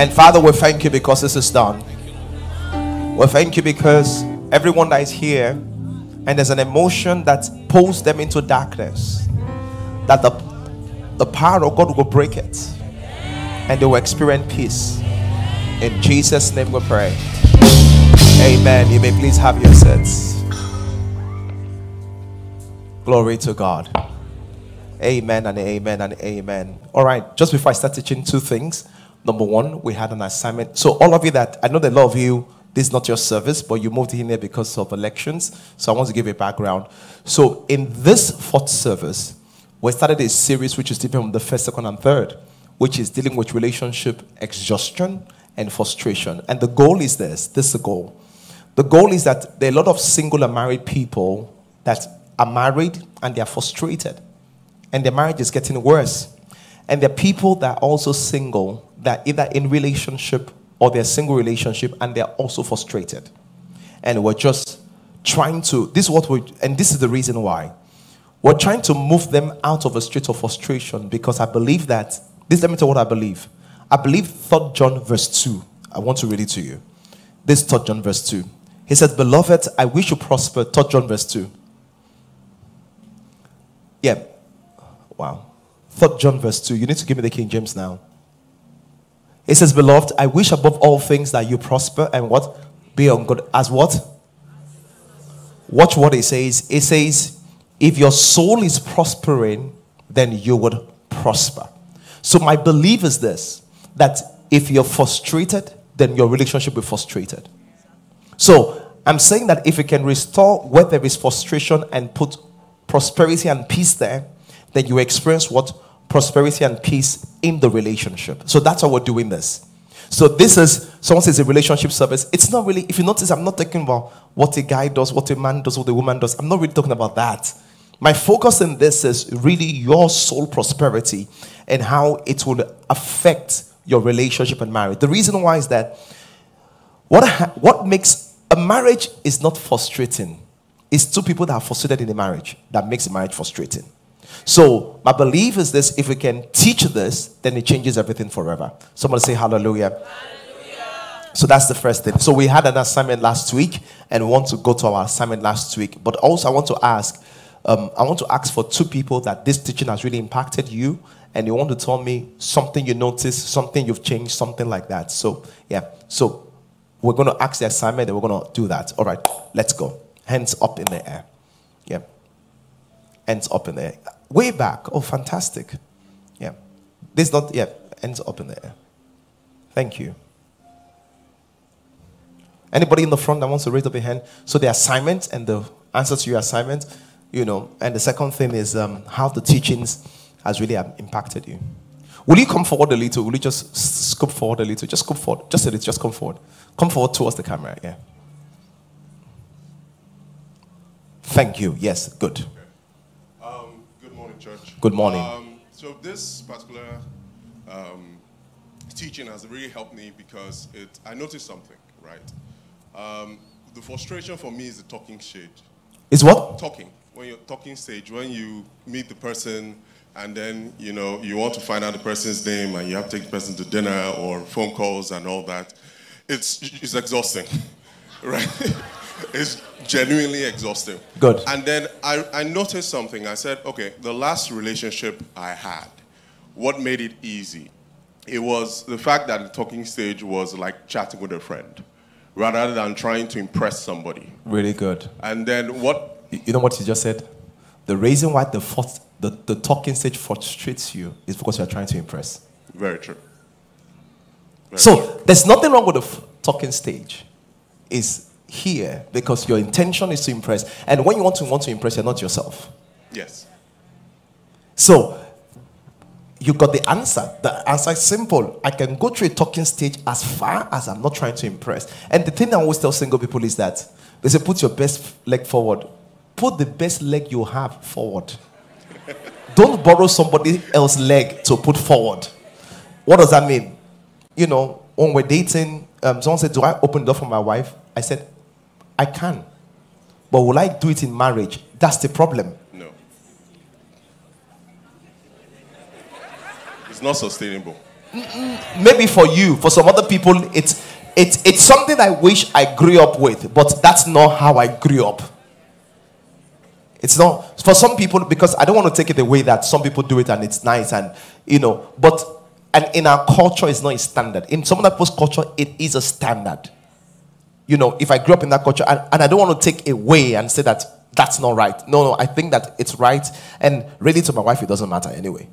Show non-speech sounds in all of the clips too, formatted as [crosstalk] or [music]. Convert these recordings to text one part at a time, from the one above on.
And Father, we thank you because this is done. We thank you because everyone that is here and there's an emotion that pulls them into darkness, that the, the power of God will break it and they will experience peace. In Jesus' name we pray. Amen. You may please have your seats. Glory to God. Amen and amen and amen. All right, just before I start teaching, two things. Number one, we had an assignment. So, all of you that I know that a lot of you, this is not your service, but you moved in here because of elections. So, I want to give you a background. So, in this fourth service, we started a series which is different from the first, second, and third, which is dealing with relationship exhaustion and frustration. And the goal is this this is the goal. The goal is that there are a lot of single and married people that are married and they are frustrated and their marriage is getting worse. And there are people that are also single that either in relationship or they're single relationship and they're also frustrated. And we're just trying to, this is what we, and this is the reason why. We're trying to move them out of a state of frustration because I believe that, this let me tell you what I believe. I believe 3 John verse 2. I want to read it to you. This 3 John verse 2. He says, Beloved, I wish you prosper. 3 John verse 2. Yeah. Wow. 3 John verse 2. You need to give me the King James now. It says, Beloved, I wish above all things that you prosper and what? Be on good. As what? Watch what it says. It says, if your soul is prospering, then you would prosper. So my belief is this that if you're frustrated, then your relationship will be frustrated. So I'm saying that if you can restore where there is frustration and put prosperity and peace there, then you experience what? Prosperity and peace in the relationship. So that's how we're doing this. So this is someone says a relationship service. It's not really, if you notice, I'm not talking about what a guy does, what a man does, what a woman does. I'm not really talking about that. My focus in this is really your soul prosperity and how it will affect your relationship and marriage. The reason why is that what, what makes a marriage is not frustrating. It's two people that are frustrated in a marriage that makes a marriage frustrating. So my belief is this: if we can teach this, then it changes everything forever. Somebody say hallelujah. hallelujah. So that's the first thing. So we had an assignment last week, and we want to go to our assignment last week. But also, I want to ask. Um, I want to ask for two people that this teaching has really impacted you, and you want to tell me something you noticed, something you've changed, something like that. So yeah. So we're going to ask the assignment, and we're going to do that. All right. Let's go. Hands up in the air. Hands up in the air. Way back. Oh, fantastic. Yeah. This not, yeah, ends up in the air. Thank you. Anybody in the front that wants to raise up a hand? So the assignment and the answer to your assignment, you know, and the second thing is um, how the teachings has really impacted you. Will you come forward a little? Will you just scoop forward a little? Just scoop forward. Just a little. Just come forward. Come forward towards the camera. Yeah. Thank you. Yes. Good. Good morning. Um, so this particular um, teaching has really helped me because it, I noticed something, right? Um, the frustration for me is the talking stage. Is what? Talking. When you're talking stage, when you meet the person and then, you know, you want to find out the person's name and you have to take the person to dinner or phone calls and all that, it's, it's exhausting, [laughs] right? It's genuinely exhausting. Good. And then I, I noticed something. I said, okay, the last relationship I had, what made it easy? It was the fact that the talking stage was like chatting with a friend rather than trying to impress somebody. Really good. And then what? You know what you just said? The reason why the, first, the, the talking stage frustrates you is because you're trying to impress. Very true. Very so true. there's nothing wrong with the f- talking stage. Is here because your intention is to impress. And when you want to want to impress, you're not yourself. Yes. So you got the answer. The answer is simple. I can go through a talking stage as far as I'm not trying to impress. And the thing I always tell single people is that they say, put your best leg forward. Put the best leg you have forward. [laughs] Don't borrow somebody else's leg to put forward. What does that mean? You know, when we're dating, um, someone said, Do I open the door for my wife? I said, I can. But will I do it in marriage? That's the problem. No. It's not sustainable. maybe for you, for some other people, it's it's it's something I wish I grew up with, but that's not how I grew up. It's not for some people because I don't want to take it away that some people do it and it's nice and you know, but and in our culture it's not a standard. In some other people's culture, it is a standard. You know, if I grew up in that culture and, and I don't want to take away and say that that's not right. No, no, I think that it's right. And really to my wife, it doesn't matter anyway.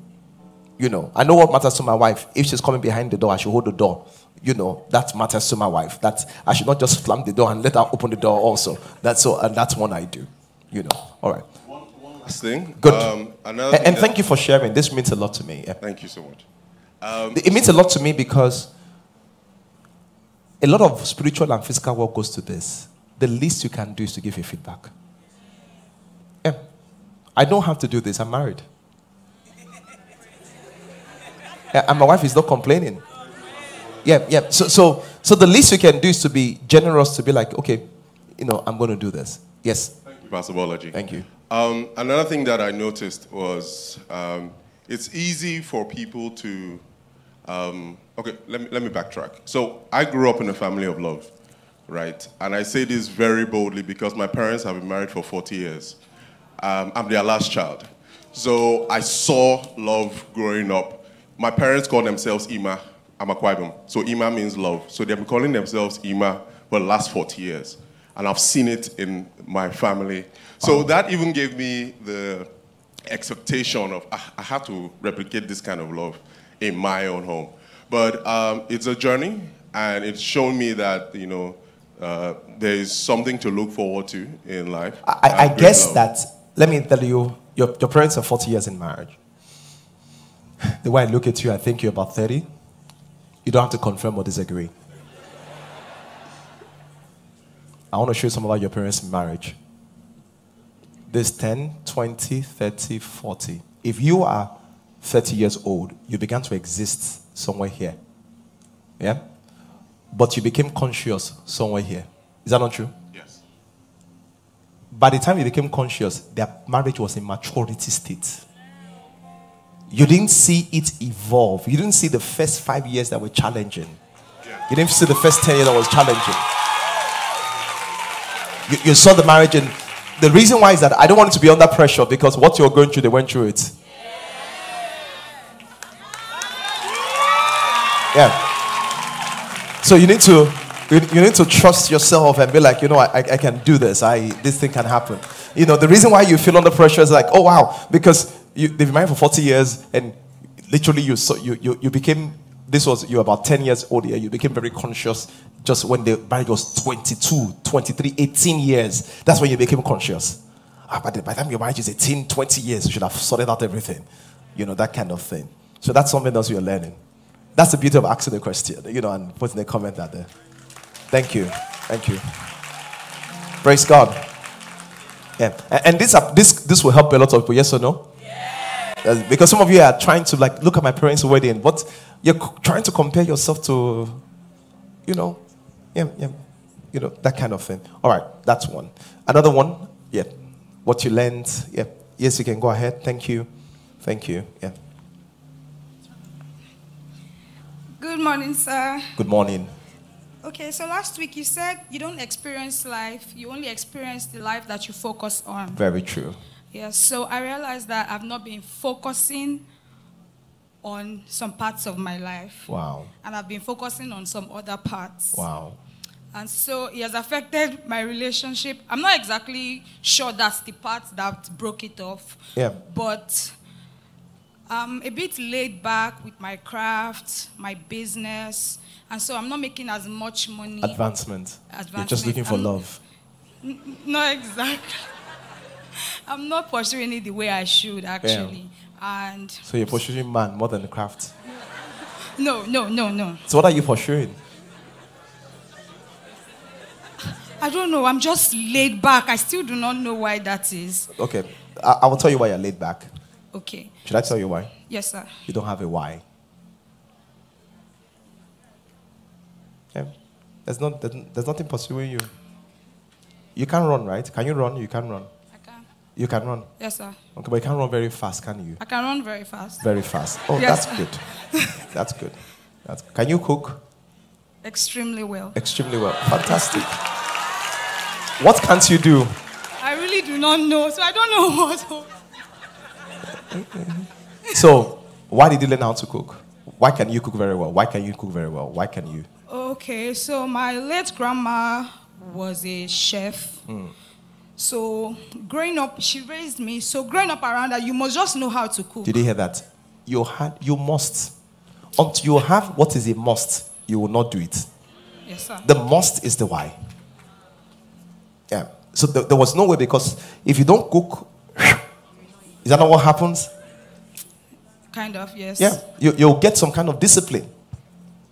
You know, I know what matters to my wife. If she's coming behind the door, I should hold the door. You know, that matters to my wife. That I should not just slam the door and let her open the door also. That's so, and that's one I do. You know, all right. One, one last thing. Good. Um, and, and thank you for sharing. This means a lot to me. Yeah. Thank you so much. Um, it means a lot to me because a lot of spiritual and physical work goes to this. The least you can do is to give your feedback. Yeah. I don't have to do this. I'm married. Yeah, and my wife is not complaining. Yeah, yeah. So, so, so the least you can do is to be generous, to be like, okay, you know, I'm going to do this. Yes. Thank you, Pastor Bolaji. Thank you. Um, another thing that I noticed was um, it's easy for people to. Um, okay, let me, let me backtrack. So I grew up in a family of love, right? And I say this very boldly because my parents have been married for 40 years. Um, I'm their last child. So I saw love growing up. My parents call themselves Ima. I'm a. So Ima means love. So they've been calling themselves Ima for the last 40 years. And I've seen it in my family. So that even gave me the expectation of ah, I have to replicate this kind of love in my own home. But um, it's a journey, and it's shown me that you know uh, there is something to look forward to in life. I, I guess love. that let me tell you, your, your parents are 40 years in marriage. The way I look at you, I think you're about 30. You don't have to confirm or disagree. I want to show you some about your parents' marriage. This 10, 20, 30, 40. If you are 30 years old, you began to exist somewhere here. Yeah? But you became conscious somewhere here. Is that not true? Yes. By the time you became conscious, their marriage was in maturity state. You didn't see it evolve. You didn't see the first five years that were challenging. Yeah. You didn't see the first 10 years that was challenging. You, you saw the marriage, and the reason why is that I don't want it to be under pressure because what you're going through, they went through it. Yeah. So you need to you, need to trust yourself and be like, you know, I, I can do this. I this thing can happen. You know, the reason why you feel under pressure is like, oh wow, because you, they've been married for 40 years and literally you so you, you you became this was you were about 10 years old you became very conscious just when the marriage was 22 23 18 years. That's when you became conscious. Ah, but by the time your marriage is 18 20 years you should have sorted out everything. You know that kind of thing. So that's something else you're learning that's the beauty of asking the question, you know, and putting a comment out there. Thank you. Thank you. Praise God. Yeah. And this, uh, this, this will help a lot of people, yes or no? Yeah. Because some of you are trying to like look at my parents' wedding, but you're trying to compare yourself to, you know, yeah, yeah, you know, that kind of thing. All right, that's one. Another one, yeah, what you learned, yeah. Yes, you can go ahead. Thank you. Thank you. Yeah. Good morning, sir. Good morning. Okay, so last week you said you don't experience life, you only experience the life that you focus on. Very true. Yes, so I realized that I've not been focusing on some parts of my life. Wow. And I've been focusing on some other parts. Wow. And so it has affected my relationship. I'm not exactly sure that's the part that broke it off. Yeah. But I'm a bit laid back with my craft, my business, and so I'm not making as much money. Advancement. Advancement. You're just looking for I'm, love. N- not exactly. [laughs] I'm not pursuing it the way I should actually. Yeah. And so you're pursuing man more than the craft. No, no, no, no. So what are you pursuing? I don't know. I'm just laid back. I still do not know why that is. Okay, I, I will tell you why you're laid back. Okay. Should I tell you why? Yes, sir. You don't have a why. Yeah. There's, not, there's, there's nothing pursuing you. You can run, right? Can you run? You can run. I can. You can run. Yes, sir. Okay, but you can't run very fast, can you? I can run very fast. Very fast. Oh, Yes. that's [laughs] good. That's good. That's, can you cook? Extremely well. Extremely well. Fantastic. What can't you do? I really do not know, so I don't know [laughs] what. [laughs] So, why did you learn how to cook? Why can you cook very well? Why can you cook very well? Why can you? Okay, so my late grandma was a chef. Hmm. So growing up, she raised me. So growing up around her, you must just know how to cook. Did you hear that? You had, you must. Until you have what is a must, you will not do it. Yes, sir. The must is the why. Yeah. So th- there was no way because if you don't cook, is that not what happens? Kind of, yes. Yeah. You, you'll get some kind of discipline.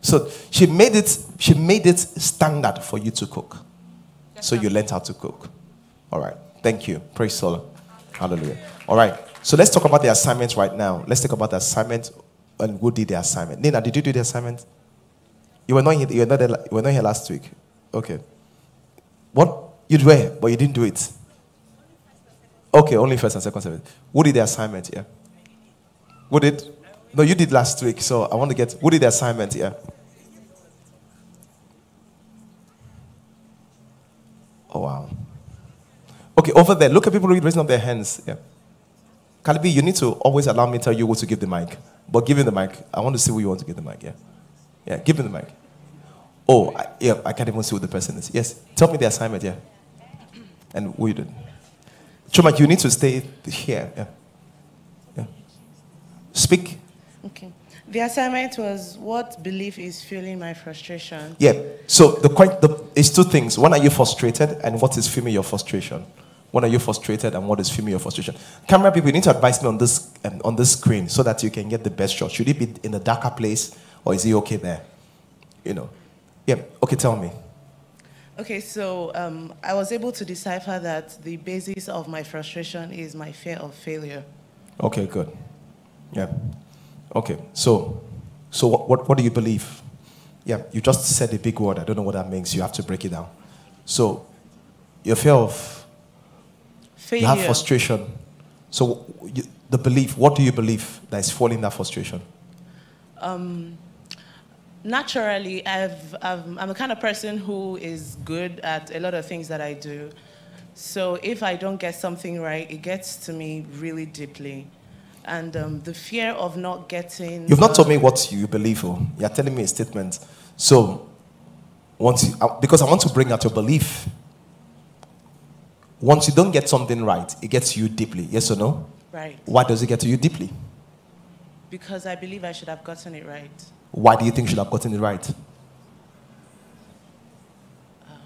So she made it, she made it standard for you to cook. Yes, So you learned how to cook. All right. Thank you. Praise the Lord. Hallelujah. All right. So let's talk about the assignment right now. Let's talk about the assignment and who did the assignment. Nina, did you do the assignment? You were not here, you were not, there, you were not here last week. Okay. What? You were, but you didn't do it. Okay, only first and second service. Who did the assignment? Yeah. Who did? No, you did last week. So I want to get who did the assignment? Yeah. Oh wow. Okay, over there, look at people raising up their hands. Yeah. Calibi, you need to always allow me to tell you what to give the mic. But give him the mic. I want to see who you want to give the mic. Yeah. Yeah, give him the mic. Oh, I, yeah, I can't even see who the person is. Yes. Tell me the assignment, yeah. And who you did. Chuma, you need to stay here. Yeah. Yeah. Speak. Okay. The assignment was what belief is fueling my frustration. Yeah. So the point the, it's two things. When are you frustrated, and what is fueling your frustration? When are you frustrated, and what is fueling your frustration? Camera people, you need to advise me on this um, on this screen so that you can get the best shot. Should it be in a darker place, or is it okay there? You know. Yeah. Okay. Tell me. Okay, so um, I was able to decipher that the basis of my frustration is my fear of failure. Okay. Good. Yeah. Okay. So, so what, what what do you believe? Yeah. You just said a big word. I don't know what that means. You have to break it down. So, your fear of Failure. You have frustration. So you, the belief, what do you believe that is fueling that frustration? Naturally, I've, I've, I'm the kind of person who is good at a lot of things that I do. So if I don't get something right, it gets to me really deeply. And um, the fear of not getting. You've not told um, me what you believe. Oh. You're telling me a statement. So, once you, uh, because I want to bring out your belief. Once you don't get something right, it gets you deeply. Yes or no? Right. Why does it get to you deeply? Because I believe I should have gotten it right. Why do you think you should have gotten it right? Um,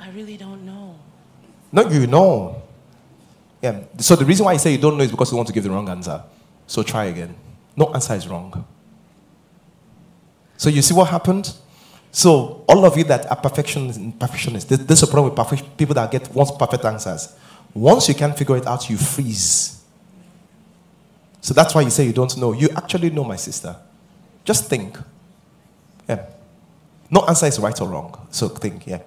I really don't know. No, you know. Yeah. So the reason why I say you don't know is because you want to give the wrong answer. So try again. No answer is wrong. So you see what happened? So all of you that are perfectionists, perfectionists is a problem with perfect, people that get want perfect answers. Once you can't figure it out, you freeze. So that's why you say you don't know. You actually know, my sister. Just think. Yeah. No answer is right or wrong. So think, yeah.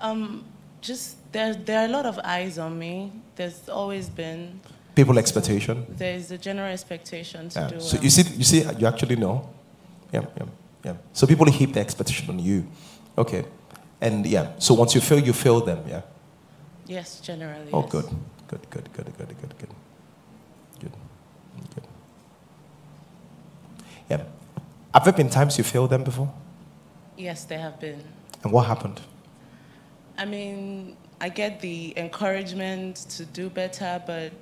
Um, just there, there are a lot of eyes on me. There's always been. People expectation. There is a general expectation to yeah. do. So um, you see, you see, you actually know. Yeah, yeah, yeah. So people heap the expectation on you. Okay, and yeah. So once you fail, you fail them. Yeah. Yes, generally. Oh, yes. good, good, good, good, good, good, good. Yeah. Have there been times you failed them before? Yes, there have been. And what happened? I mean, I get the encouragement to do better, but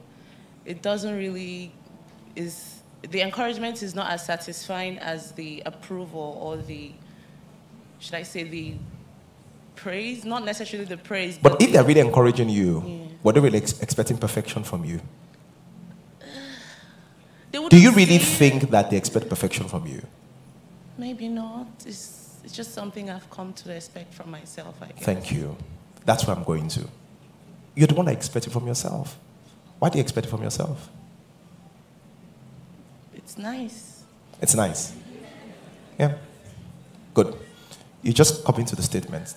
it doesn't really is the encouragement is not as satisfying as the approval or the should I say the praise? Not necessarily the praise, But if the- they're really encouraging you, Yeah. were they really ex- expecting perfection from you? Do you really think that they expect perfection from you? Maybe not. It's, it's just something I've come to expect from myself, I guess. Thank you. That's where I'm going to. You're the one that expect it from yourself. Why do you expect it from yourself? It's nice. It's nice. Yeah. Good. You just come into the statement.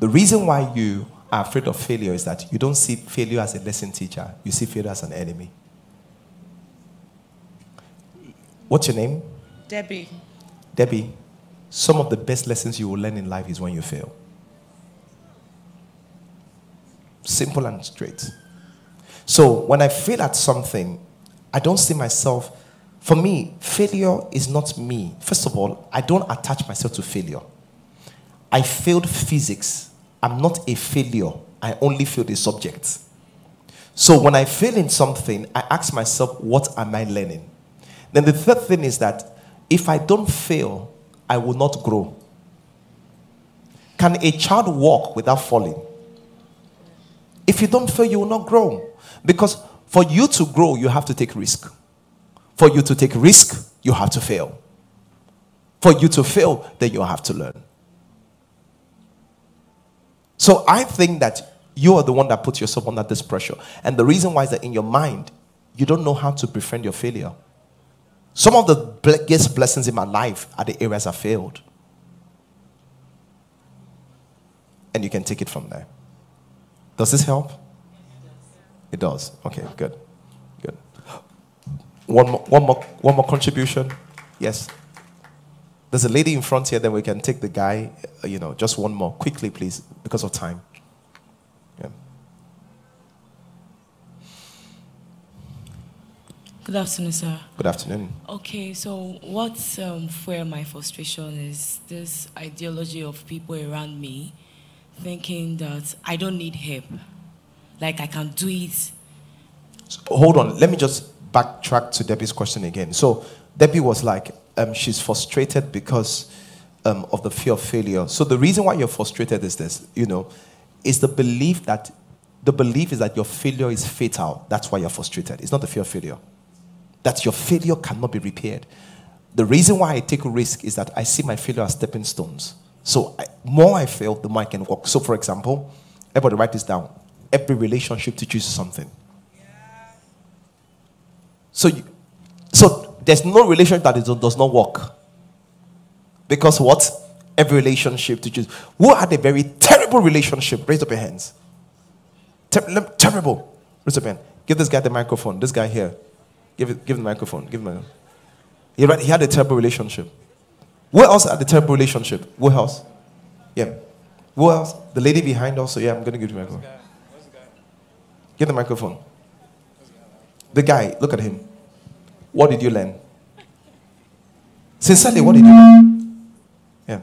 The reason why you are afraid of failure is that you don't see failure as a lesson teacher, you see failure as an enemy. What's your name? Debbie. Debbie, some of the best lessons you will learn in life is when you fail. Simple and straight. So when I fail at something, I don't see myself. For me, failure is not me. First of all, I don't attach myself to failure. I failed physics. I'm not a failure. I only failed a subject. So when I fail in something, I ask myself, what am I learning? Then the third thing is that if I don't fail, I will not grow. Can a child walk without falling? If you don't fail, you will not grow. Because for you to grow, you have to take risk. For you to take risk, you have to fail. For you to fail, then you have to learn. So I think that you are the one that puts yourself under this pressure. And the reason why is that in your mind, you don't know how to befriend your failure. Some of the biggest blessings in my life are the areas I failed. And you can take it from there. Does this help? It does. Okay, good. Good. One more, one more, one more contribution. Yes. There's a lady in front here, then we can take the guy, uh, you know, just one more. Quickly, please, because of time. Good afternoon, sir. Good afternoon. Okay, so what's um, where my frustration is this ideology of people around me thinking that I don't need help, like I can do it. So, hold on. Let me just backtrack to Debbie's question again. So Debbie was like, um, she's frustrated because um, of the fear of failure. So the reason why you're frustrated is this, you know, is the belief that the belief is that your failure is fatal. That's why you're frustrated. It's not the fear of failure. That your failure cannot be repaired. The reason why I take a risk is that I see my failure as stepping stones. So I, more I fail, the more I can walk. So for example, everybody write this down. Every relationship teaches something. So, you, so there's no relationship that does not work. Because what? Every relationship teaches. Who had a very terrible relationship? Raise up your hands. Ter- terrible. Raise up your hand. Give this guy the microphone. This guy here. Give, it, give the microphone. Give him. He, he had a terrible relationship. Who else had a terrible relationship? Who else? Yeah. Who else? The lady behind also. Yeah, I'm going to give you the microphone. Give the microphone. The guy, look at him. What did you learn? Sincerely, what did you learn? Yeah.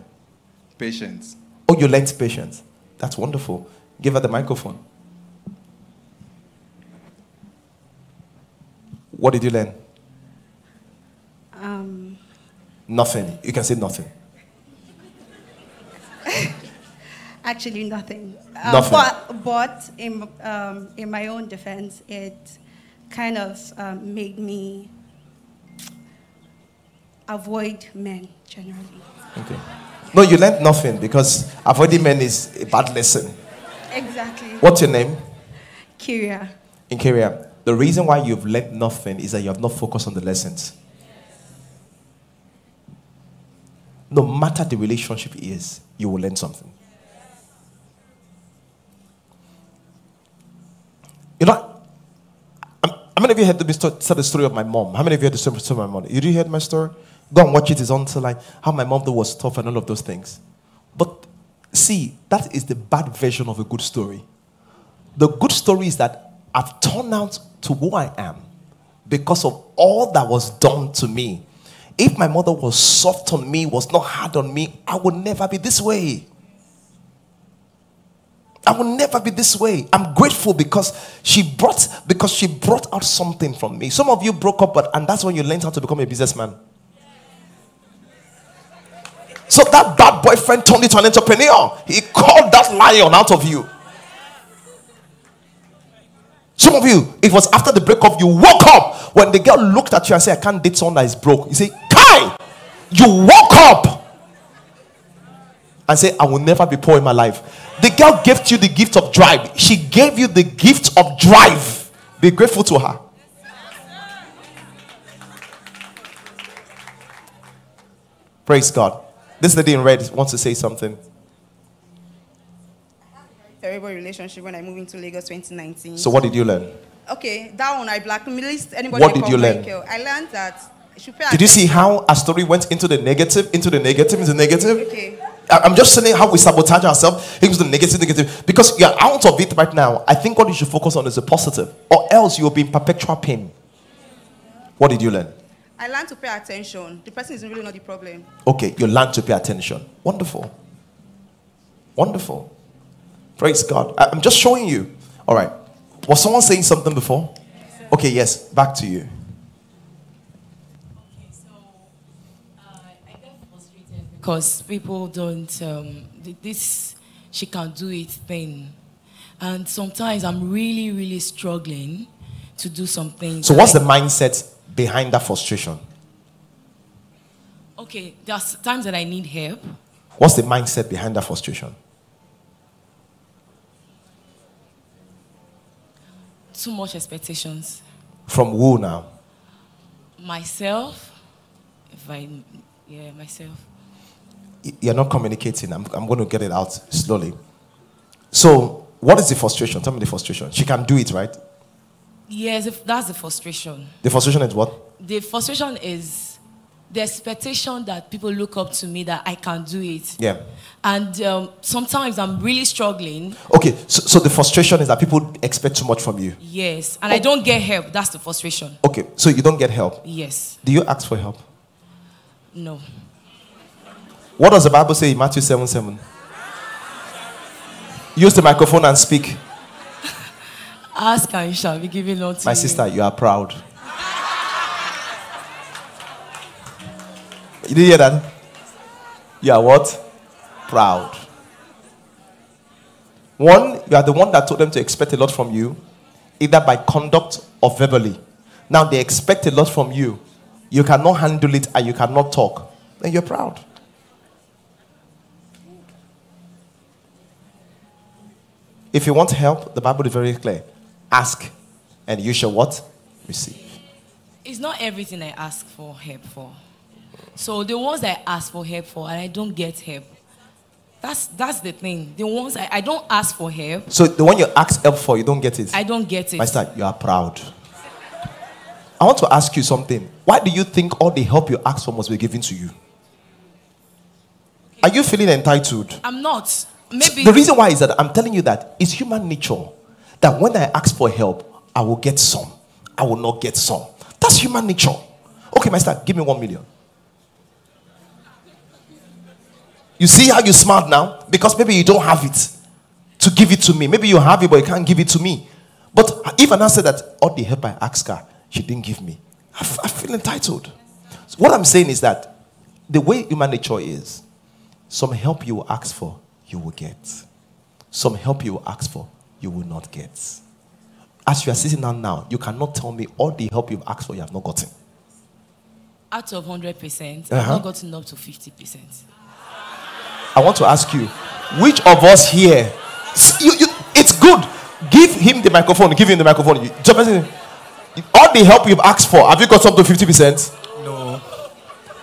Patience. Oh, you learned patience. That's wonderful. Give her the microphone. What did you learn? Um, nothing. You can say nothing. [laughs] actually, nothing. Um, Nothing. But, but in, um, in my own defense, it kind of um, made me avoid men generally. Okay. No, you learned nothing because avoiding men is a bad lesson. Exactly. What's your name? Kyria. In Korea. The reason why you've learned nothing is that you have not focused on the lessons. No matter the relationship is, you will learn something. You know, how many of you heard the, sto- tell the story of my mom? How many of you heard the story of my mom? You did hear my story? Go and watch it. It's on to like how my mom was tough and all of those things. But see, that is the bad version of a good story. The good story is that I've turned out to who I am because of all that was done to me. If my mother was soft on me, was not hard on me, I would never be this way. I will never be this way. I'm grateful because she brought because she brought out something from me. Some of you broke up, but and that's when you learned how to become a businessman. So that bad boyfriend turned into an entrepreneur. He called that lion out of you. Some of you, it was after the breakup, you woke up when the girl looked at you and said, I can't date someone that is broke. You say, Kai, you woke up and say, I will never be poor in my life. The girl gave you the gift of drive. She gave you the gift of drive. Be grateful to her. Praise God. This lady in red wants to say something. Terrible relationship when I moved into Lagos 2019. So what did you learn? Okay, that one I blacklist anybody. What did you learn? I learned that I should pay Did you see how our story went into the negative, into the negative, into the negative? Okay. I'm just saying how we sabotage ourselves into the negative, negative. Because you're out of it right now. I think what you should focus on is the positive, or else you'll be in perpetual pain. What did you learn? I learned to pay attention. The person is really not the problem. Okay, you learned to pay attention. Wonderful. Wonderful. Praise God. I- I'm just showing you. All right. Was someone saying something before? Okay, yes. Back to you. because people don't um, this she can do it thing and sometimes i'm really really struggling to do something So, what's the mindset behind that frustration? okay there's times that i need help What's the mindset behind that frustration? Too much expectations From who now? myself if i yeah myself You're not communicating. I'm, I'm going to get it out slowly. So, what is the frustration? Tell me the frustration. She can do it, right? yes that's the frustration The frustration is what? the frustration is the expectation that people look up to me that i can do it Yeah. and um, sometimes i'm really struggling Okay, so, so the frustration is that people expect too much from you. yes and i don't get help that's the frustration Okay, so you don't get help. yes Do you ask for help? no What does the Bible say in Matthew 7 7? Use the microphone and speak. [laughs] Ask and you shall be given unto My you. sister, you are proud. You did hear that? You are what? Proud. One, you are the one that told them to expect a lot from you, either by conduct or verbally. Now they expect a lot from you. You cannot handle it and you cannot talk. Then you're proud. If you want help, the Bible is very clear. Ask, and you shall what? Receive. It's not everything I ask for help for. So the ones I ask for help for and I don't get help. That's that's the thing. The ones I, I don't ask for help, So the one you ask help for, you don't get it. I don't get it. Master, you are proud. I want to ask you something. Why do you think all the help you ask for must be given to you? Are you feeling entitled? I'm not. Maybe The reason why is that I'm telling you that it's human nature that when I ask for help, I will get some. I will not get some. That's human nature. Okay, Master, give me one million. You see how you smart now? Because maybe you don't have it to give it to me. Maybe you have it, but you can't give it to me. But if I now say that all the help I asked her, she didn't give me, I, f- I feel entitled. So what I'm saying is that the way human nature is, some help you will ask for, you will get. Some help you will ask for, you will not get. As you are sitting down now, you cannot tell me all the help you've asked for, you have not gotten. out of 100%, I've Uh-huh. not gotten up to 50%. I want to ask you, which of us here, you, you, it's good. Give him the microphone. Give him the microphone. You- just listen. All the help you've asked for, have you got up to 50%? No.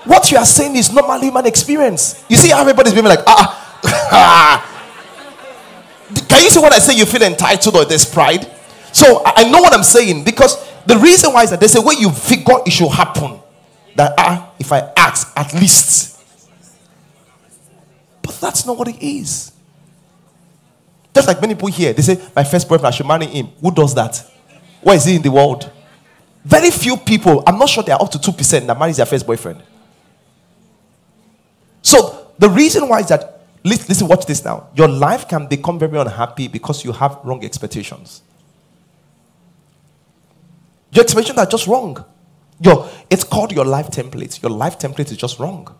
What you are saying is normal human experience. You see how everybody's being like, ah, ah. [laughs] Can you see what I say? You feel entitled or there's pride? So I I know what I'm saying because the reason why is that there's a way you figure it should happen. That ah, if I ask, at least. But that's not what it is. Just like many people here, they say, My first boyfriend, I should marry him. Who does that? Where is he in the world? Very few people, I'm not sure they are up to 2% that marries their first boyfriend. So the reason why is that, listen, listen, watch this now. Your life can become very unhappy because you have wrong expectations. Your expectations are just wrong. Your, it's called your life template. Your life template is just wrong.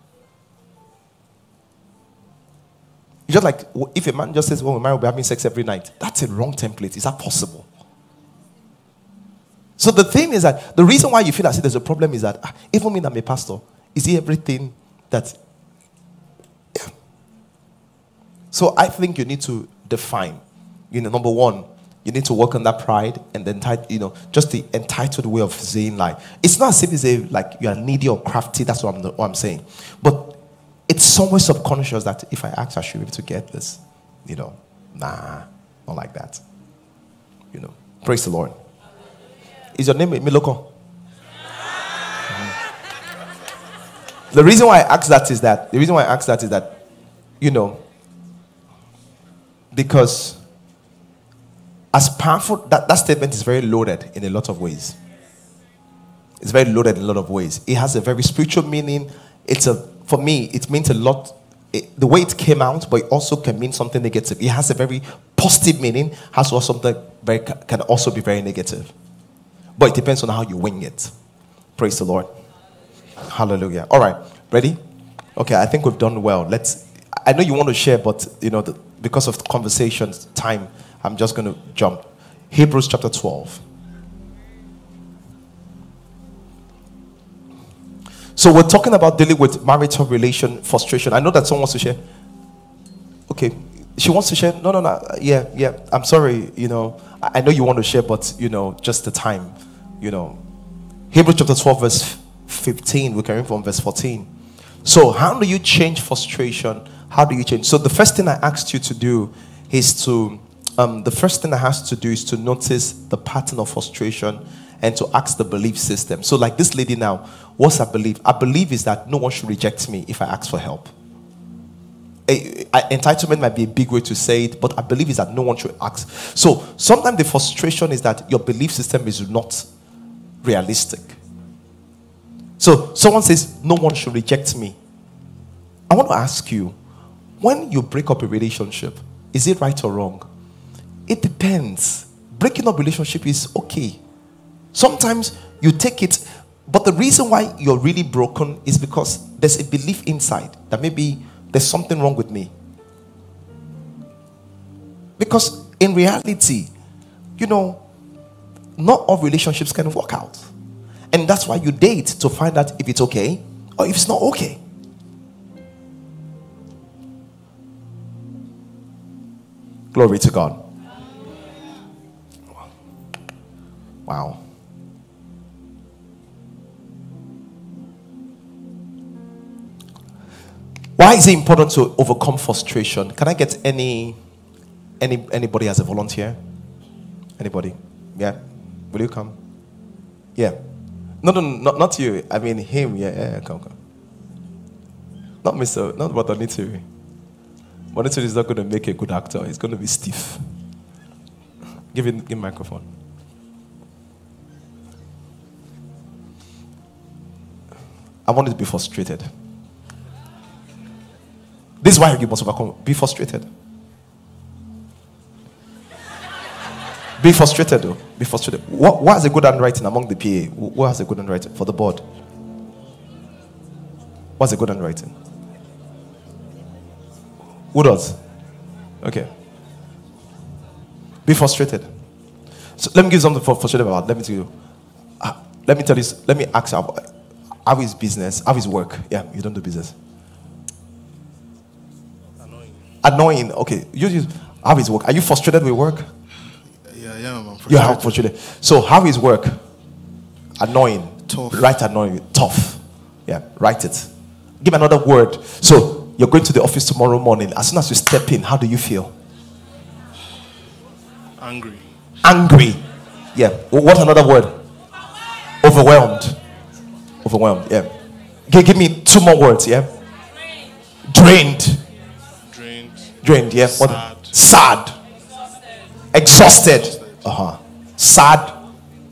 Just like if a man just says, "Well, we marry, we'll be having sex every night." That's a wrong template. Is that possible? So the thing is that the reason why you feel as if there's a problem is that ah, even me, I'm a pastor. Is he everything that? Yeah. So I think you need to define. You know, number one, you need to work on that pride and then, you know, just the entitled way of saying like it's not as if it's a, like you are needy or crafty. That's what I'm, what I'm saying. But it's somewhere subconscious that if I ask, I should be able to get this. You know, nah. Not like that. You know. Praise the Lord. Is your name Miloko? The reason why I ask that is that the reason why I ask that is that, you know, because as powerful that, that statement is very loaded in a lot of ways. It's very loaded in a lot of ways. It has a very spiritual meaning. It's a for me, it means a lot. It, the way it came out, but it also can mean something negative. It has a very positive meaning, has also something very can also be very negative. But it depends on how you wing it. Praise the Lord. Hallelujah. All right, ready? Okay, I think we've done well. Let's. I know you want to share, but you know, the, because of the conversation time, I'm just going to jump. Hebrews chapter 12. So we're talking about dealing with marital relation frustration. I know that someone wants to share. Okay, she wants to share. No, no, no. Yeah, yeah. I'm sorry. You know, I know you want to share, but you know, just the time. You know, Hebrews chapter 12, verse 15. We're carrying from verse 14. So, how do you change frustration? How do you change? So, the first thing I asked you to do is to, um, the first thing I has to do is to notice the pattern of frustration and to ask the belief system. So, like this lady now, what's her belief? I believe is that no one should reject me if I ask for help. A- a- entitlement might be a big way to say it, but I believe is that no one should ask. So sometimes the frustration is that your belief system is not realistic. So someone says, No one should reject me. I want to ask you, when you break up a relationship, is it right or wrong? It depends. Breaking up relationship is okay. Sometimes you take it, but the reason why you're really broken is because there's a belief inside that maybe there's something wrong with me. Because in reality, you know, not all relationships can work out. And that's why you date to find out if it's okay or if it's not okay. Glory to God. Wow. Why is it important to overcome frustration? Can I get any any anybody as a volunteer? Anybody? Yeah. Will you come? Yeah. No, no, no not, you. I mean him. Yeah, yeah, come, come. Not Mr. Not Botanitiri. Botanitiri is not going to make a good actor. He's going to be stiff. Give him, give him microphone. I want to be frustrated. This is why you must overcome. Be frustrated. Be frustrated, though. Be frustrated. What, what has a good handwriting among the PA? Who has a good handwriting for the board? What's a good handwriting? Who does? Okay. Be frustrated. So let me give something for frustrated about. Let me tell you. Ah, let me tell you. Let me ask you how is business? How is work? Yeah, you don't do business. Annoying. Okay. You just how is work? Are you frustrated with work? Yeah, yeah, I'm You are frustrated. So how is work? Annoying. Tough. Write annoying. Tough. Yeah. Write it. Give another word. So you're going to the office tomorrow morning. As soon as you step in, how do you feel? angry. Angry. Yeah. What another word? Overwhelmed. Overwhelmed. Yeah. Give me two more words. Yeah. Drained. Drained. Yeah. What? Sad. Sad. Exhausted. Uh huh. Sad.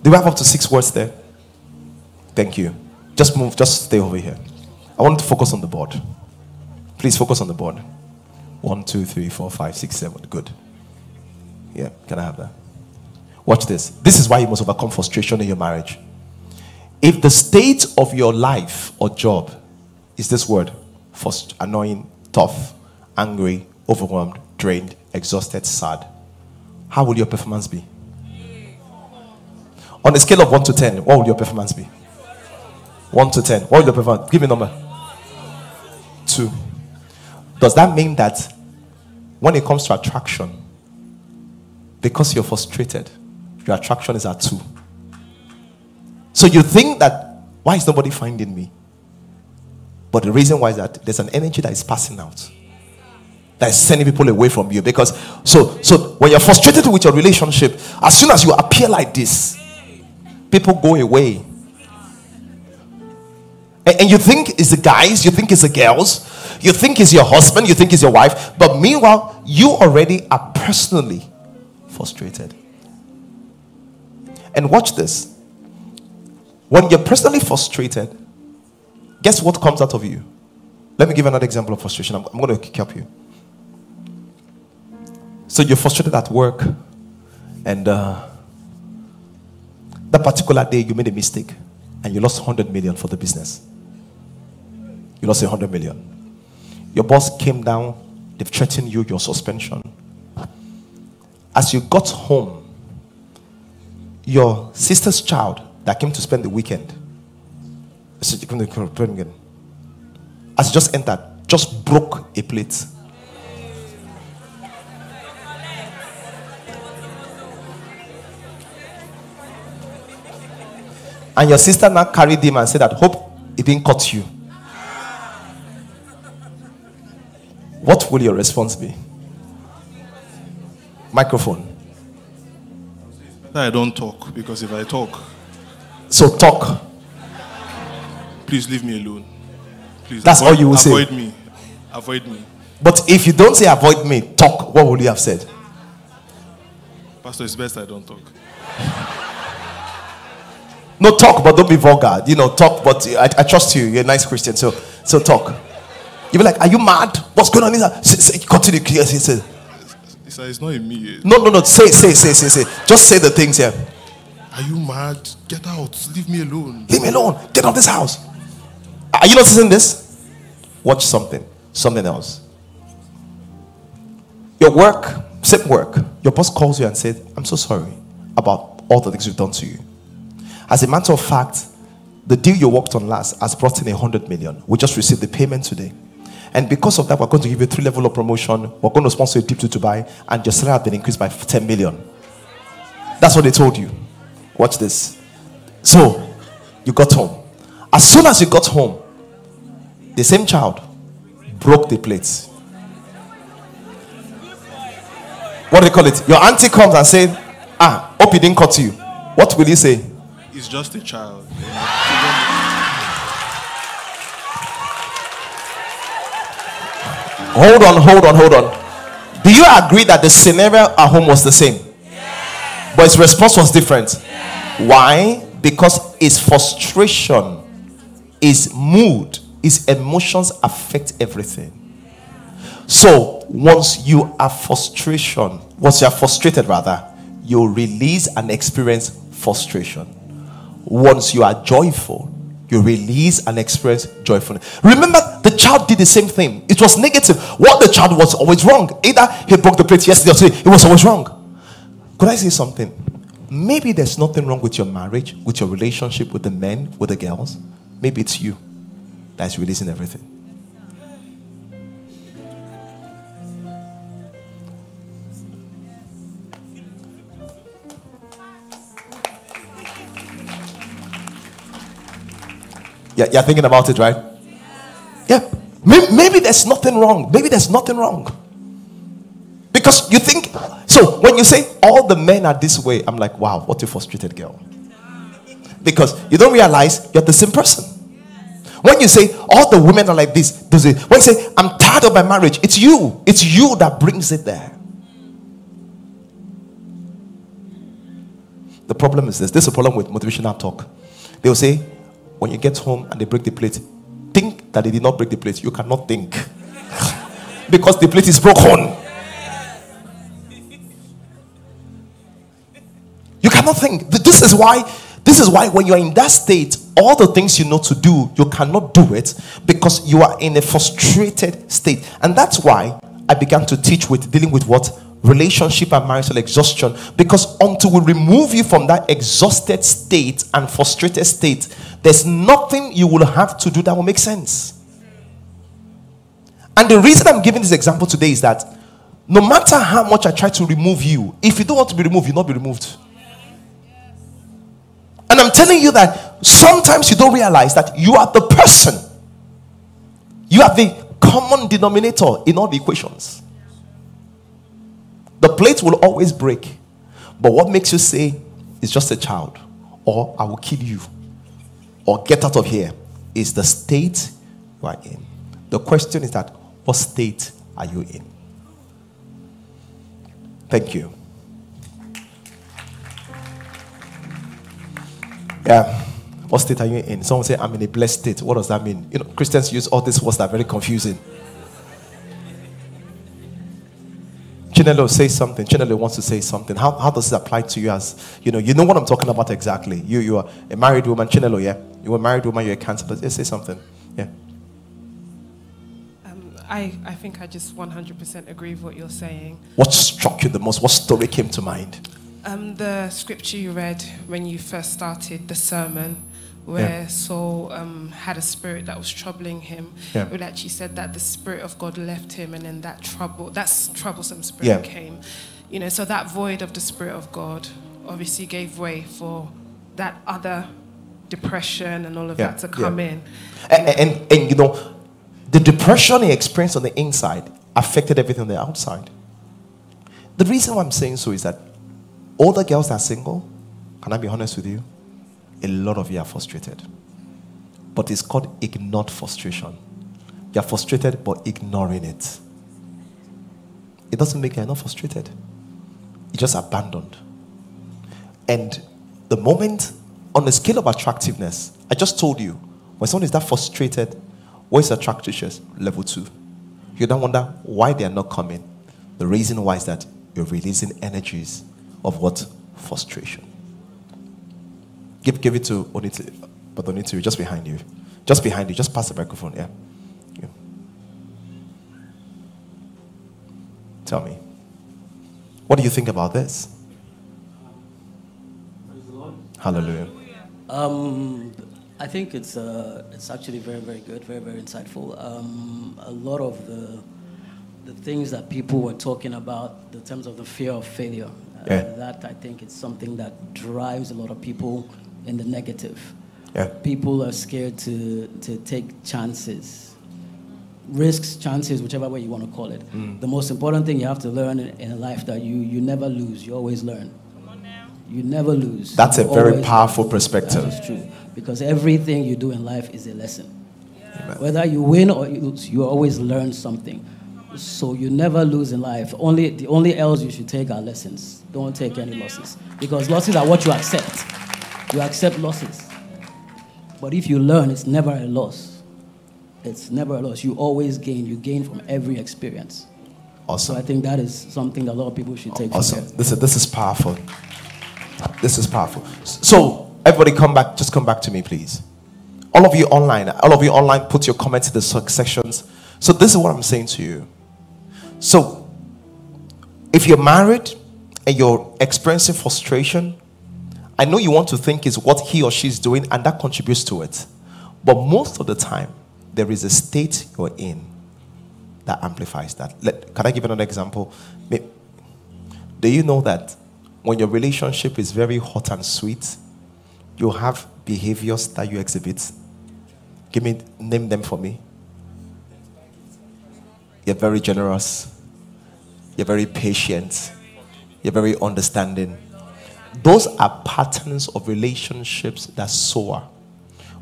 Do we have up to six words there? Thank you. Just move. Just stay over here. I want to focus on the board. Please focus on the board. One, two, three, four, five, six, seven. Good. Yeah. Can I have that? Watch this. This is why you must overcome frustration in your marriage. If the state of your life or job is this word frust- annoying, tough, angry, overwhelmed, drained, exhausted, sad, how will your performance be? On a scale of 1 to 10, what will your performance be? 1 to 10. What will your performance? Give me a number. 2. Does that mean that when it comes to attraction, because you're frustrated, your attraction is at 2? So you think that, why is nobody finding me? But the reason why is that there's an energy that is passing out. That is sending people away from you. Because so so when you're frustrated with your relationship, as soon as you appear like this, people go away. And, and you think it's the guys, you think it's the girls, you think it's your husband, you think it's your wife, but meanwhile, you already are personally frustrated. And watch this. When you're personally frustrated, guess what comes out of you? Let me give another example of frustration. I'm, I'm going to help you. So you're frustrated at work, and uh, that particular day you made a mistake, and you lost 100 million for the business. You lost 100 million. Your boss came down, they've threatened you, your suspension. As you got home, your sister's child that came to spend the weekend, as you just entered, just broke a plate. And your sister now carried him and said that hope it didn't cut you. What will your response be? Microphone. I don't talk because if I talk, So talk. please leave me alone. Please. That's all you will say. Avoid me. Avoid me. But if you don't say avoid me, talk, what would you have said? Pastor, it's best I don't talk. [laughs] No, talk, but don't be vulgar. You know, talk, but I, I trust you. You're a nice Christian, so so talk. You be like, are you mad? What's going on? Say, say, continue. Yes, yes, yes. It's, it's not in me. No, no, no. Say, say, say, say, say. Just say the things here. Are you mad? Get out. Leave me alone. Leave me alone. Get out of this house. Are you not noticing this? Watch something. Something else. Your work, same work. Your boss calls you and says, I'm so sorry about all the things we've done to you. As a matter of fact, the deal you worked on last has brought in a hundred million. We just received the payment today. And because of that, we're going to give you three level of promotion. We're going to sponsor a trip to Dubai, and your salary has been increased by 10 million. That's what they told you. Watch this. So, you got home. As soon as you got home, the same child broke the plates. What do they call it? Your auntie comes and says, Ah, hope he didn't cut you. What will you say? It's just a child. Hold on, hold on, hold on. Do you agree that the scenario at home was the same? But his response was different. Why? Because his frustration, his mood, his emotions affect everything. So once you are frustration, once you are frustrated rather, you release and experience frustration. Once you are joyful, you release and experience joyfulness. Remember, the child did the same thing. It was negative. What the child was always wrong. Either he broke the plate yesterday or today, it was always wrong. Could I say something? Maybe there's nothing wrong with your marriage, with your relationship with the men, with the girls. Maybe it's you that's releasing everything. Yeah, you're thinking about it, right? Yeah. Maybe, there's nothing wrong. Maybe there's nothing wrong. Because you think, so when you say all the men are this way, I'm like, wow, what a frustrated girl. Because you don't realize you're the same person. When you say all the women are like this, does it? When you say I'm tired of my marriage, it's you. It's you that brings it there. The problem is this. This is a problem with motivational talk. They will say, when you get home and they break the plate, think that they did not break the plate. You cannot think. [laughs] because the plate is broken. You cannot think. This is why this is why when you are in that state, all the things you know to do, you cannot do it because you are in a frustrated state. And that's why I began to teach with dealing with what relationship and marital exhaustion because until we remove you from that exhausted state and frustrated state, there's nothing you will have to do that will make sense. And the reason I'm giving this example today is that no matter how much I try to remove you, if you don't want to be removed, you'll not be removed. And I'm telling you that sometimes you don't realize that you are the person. You are the common denominator in all the equations. The plate will always break. But what makes you say it's just a child or I will kill you or get out of here is the state you are in. The question is that what state are you in? Thank you. Yeah. What state are you in? Someone say, I'm in a blessed state. What does that mean? You know, Christians use all these words that are very confusing. Chinelo says something. Chinelo wants to say something. How, how does this apply to you as, you know, you know what I'm talking about exactly. You, you are a married woman. Chinelo, yeah? You're a married woman, you're a cancer. Yeah, say something. Yeah. Um, I, I think I just 100% agree with what you're saying. What struck you the most? What story came to mind? Um, the scripture you read when you first started the sermon, where Yeah. Saul um, had a spirit that was troubling him. Yeah. It actually said that the spirit of God left him, and then that trouble, that troublesome spirit Yeah. came. You know, so that void of the spirit of God obviously gave way for that other depression and all of that to come in. And, and, and, you know, the depression he experienced on the inside affected everything on the outside. The reason why I'm saying so is that all the girls that are single, can I be honest with you? A lot of you are frustrated. But it's called ignored frustration. You're frustrated but ignoring it. It doesn't make you not frustrated. You're just abandoned. And the moment on the scale of attractiveness, I just told you, when someone is that frustrated, where's attractiveness? Level two. You don't wonder why they are not coming. The reason why is that you're releasing energies of what? Frustration. Give, give it to Oniti, but Oniti, just behind you. Just behind you. Just pass the microphone. Yeah. yeah. Tell me. What do you think about this? Hallelujah. Um, I think it's uh, it's actually very very good, very very insightful. Um, a lot of the the things that people were talking about in terms of the fear of failure, uh, Yeah. that I think it's something that drives a lot of people in the negative. Yeah. People are scared to to take chances, risks, chances, whichever way you want to call it. Mm. The most important thing you have to learn in, in life that you you never lose, you always learn. You never lose. That's a You very powerful learn. perspective. That is true. Because everything you do in life is a lesson. Whether you win or you lose, you always learn something. So you never lose in life. Only the only L's you should take are lessons. Don't take any losses. Because losses are what you accept. You accept losses. But if you learn, it's never a loss. It's never a loss. You always gain. You gain from every experience. Awesome. So I think that is something that a lot of people should take Awesome. This is, this is powerful. This is powerful. So, everybody come back, just come back to me, please. All of you online, all of you online, put your comments in the sec- sections. So, this is what I'm saying to you. So, if you're married and you're experiencing frustration, I know you want to think is what he or she is doing, and that contributes to it. But most of the time, there is a state you're in that amplifies that. Let, can I give another example? Do you know that when your relationship is very hot and sweet, you have behaviors that you exhibit? Give me, name them for me. You're very generous. You're very patient. You're very understanding. Those are patterns of relationships that soar.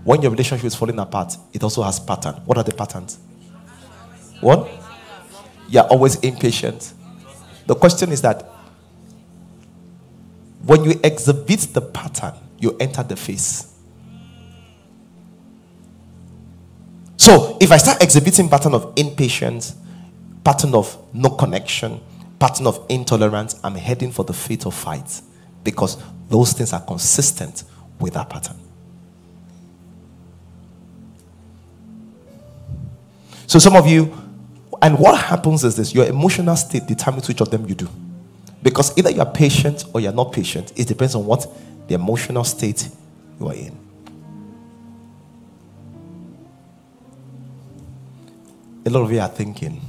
When your relationship is falling apart, it also has pattern. What are the patterns? What? You're always impatient. The question is that when you exhibit the pattern, you enter the phase. So if I start exhibiting pattern of impatience, pattern of no connection, pattern of intolerance, I'm heading for the fatal fight because those things are consistent with that pattern. So some of you, and what happens is this: your emotional state determines which of them you do, because either you are patient or you are not patient. It depends on what the emotional state you are in. A lot of you are thinking.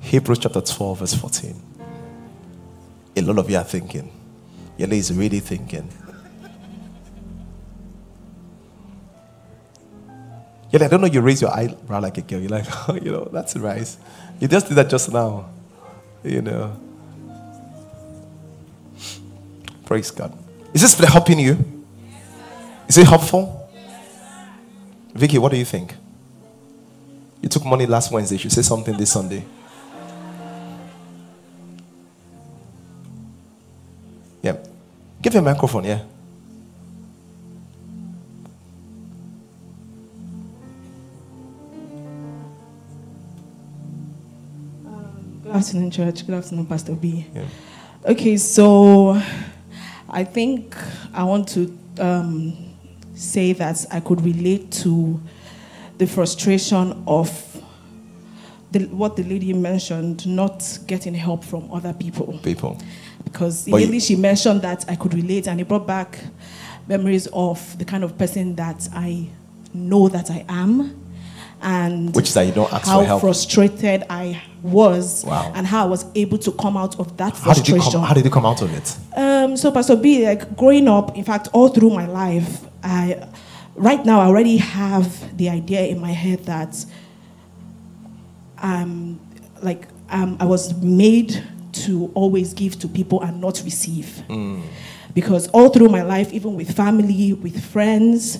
Hebrews chapter 12, verse 14. A lot of you are thinking. Yele is really thinking. Yele, I don't know you raise your eyebrow like a girl. You're like, [laughs] oh, you know, that's nice. You just did that just now. you know. Praise God. Is this helping you? Is it helpful? Vicky, what do you think? You took money last Wednesday. You should say something this Sunday. Give him a microphone, yeah. Good afternoon, church. Good afternoon, Pastor B. Yeah. Okay, so I think I want to um, say that I could relate to the frustration of the, what the lady mentioned, not getting help from other people. People. Because immediately she mentioned that I could relate, and it brought back memories of the kind of person that I know that I am, and Which is that you don't ask how for help. frustrated I was, Wow. and how I was able to come out of that How did you frustration. come? How did you come out of it? Um, so Pastor B, like growing up, in fact, all through my life, I right now I already have the idea in my head that um like um, I was made to always give to people and not receive. Because all through my life, even with family, with friends,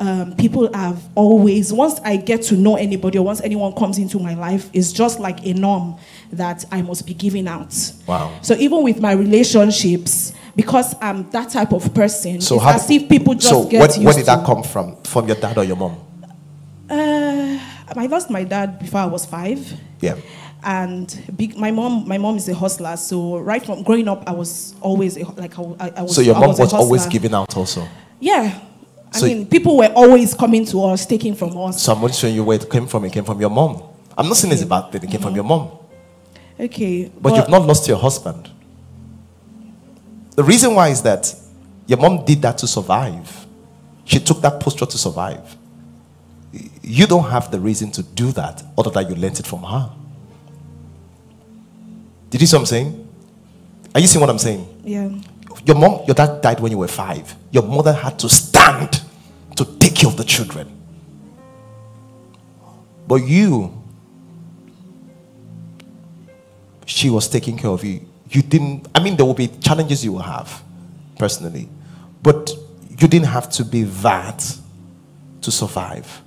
um, people have always, once I get to know anybody or once anyone comes into my life, it's just like a norm that I must be giving out. Wow. So even with my relationships, because I'm that type of person, So how? as if people just so get where, used where did that to- come from? From your dad or your mom? Uh, I lost my dad before I was five. Yeah. And big, my mom, my mom is a hustler. So right from growing up, I was always a, like I, I, was. So your mom was, was always giving out also. Yeah, I So- mean, people were always coming to us, taking from us. So I'm only showing you where it came from. It came from your mom. I'm not saying it's a bad thing. It came from your mom. Okay, But you've not lost your husband. The reason why is that your mom did that to survive. She took that posture to survive. You don't have the reason to do that other than you learnt it from her. Did you see what I'm saying? Are you seeing what I'm saying? Yeah. Your mom, your dad died when you were five. Your mother had to stand to take care of the children. But you, she was taking care of you. You didn't, I mean, there will be challenges you will have personally, but you didn't have to be that to survive.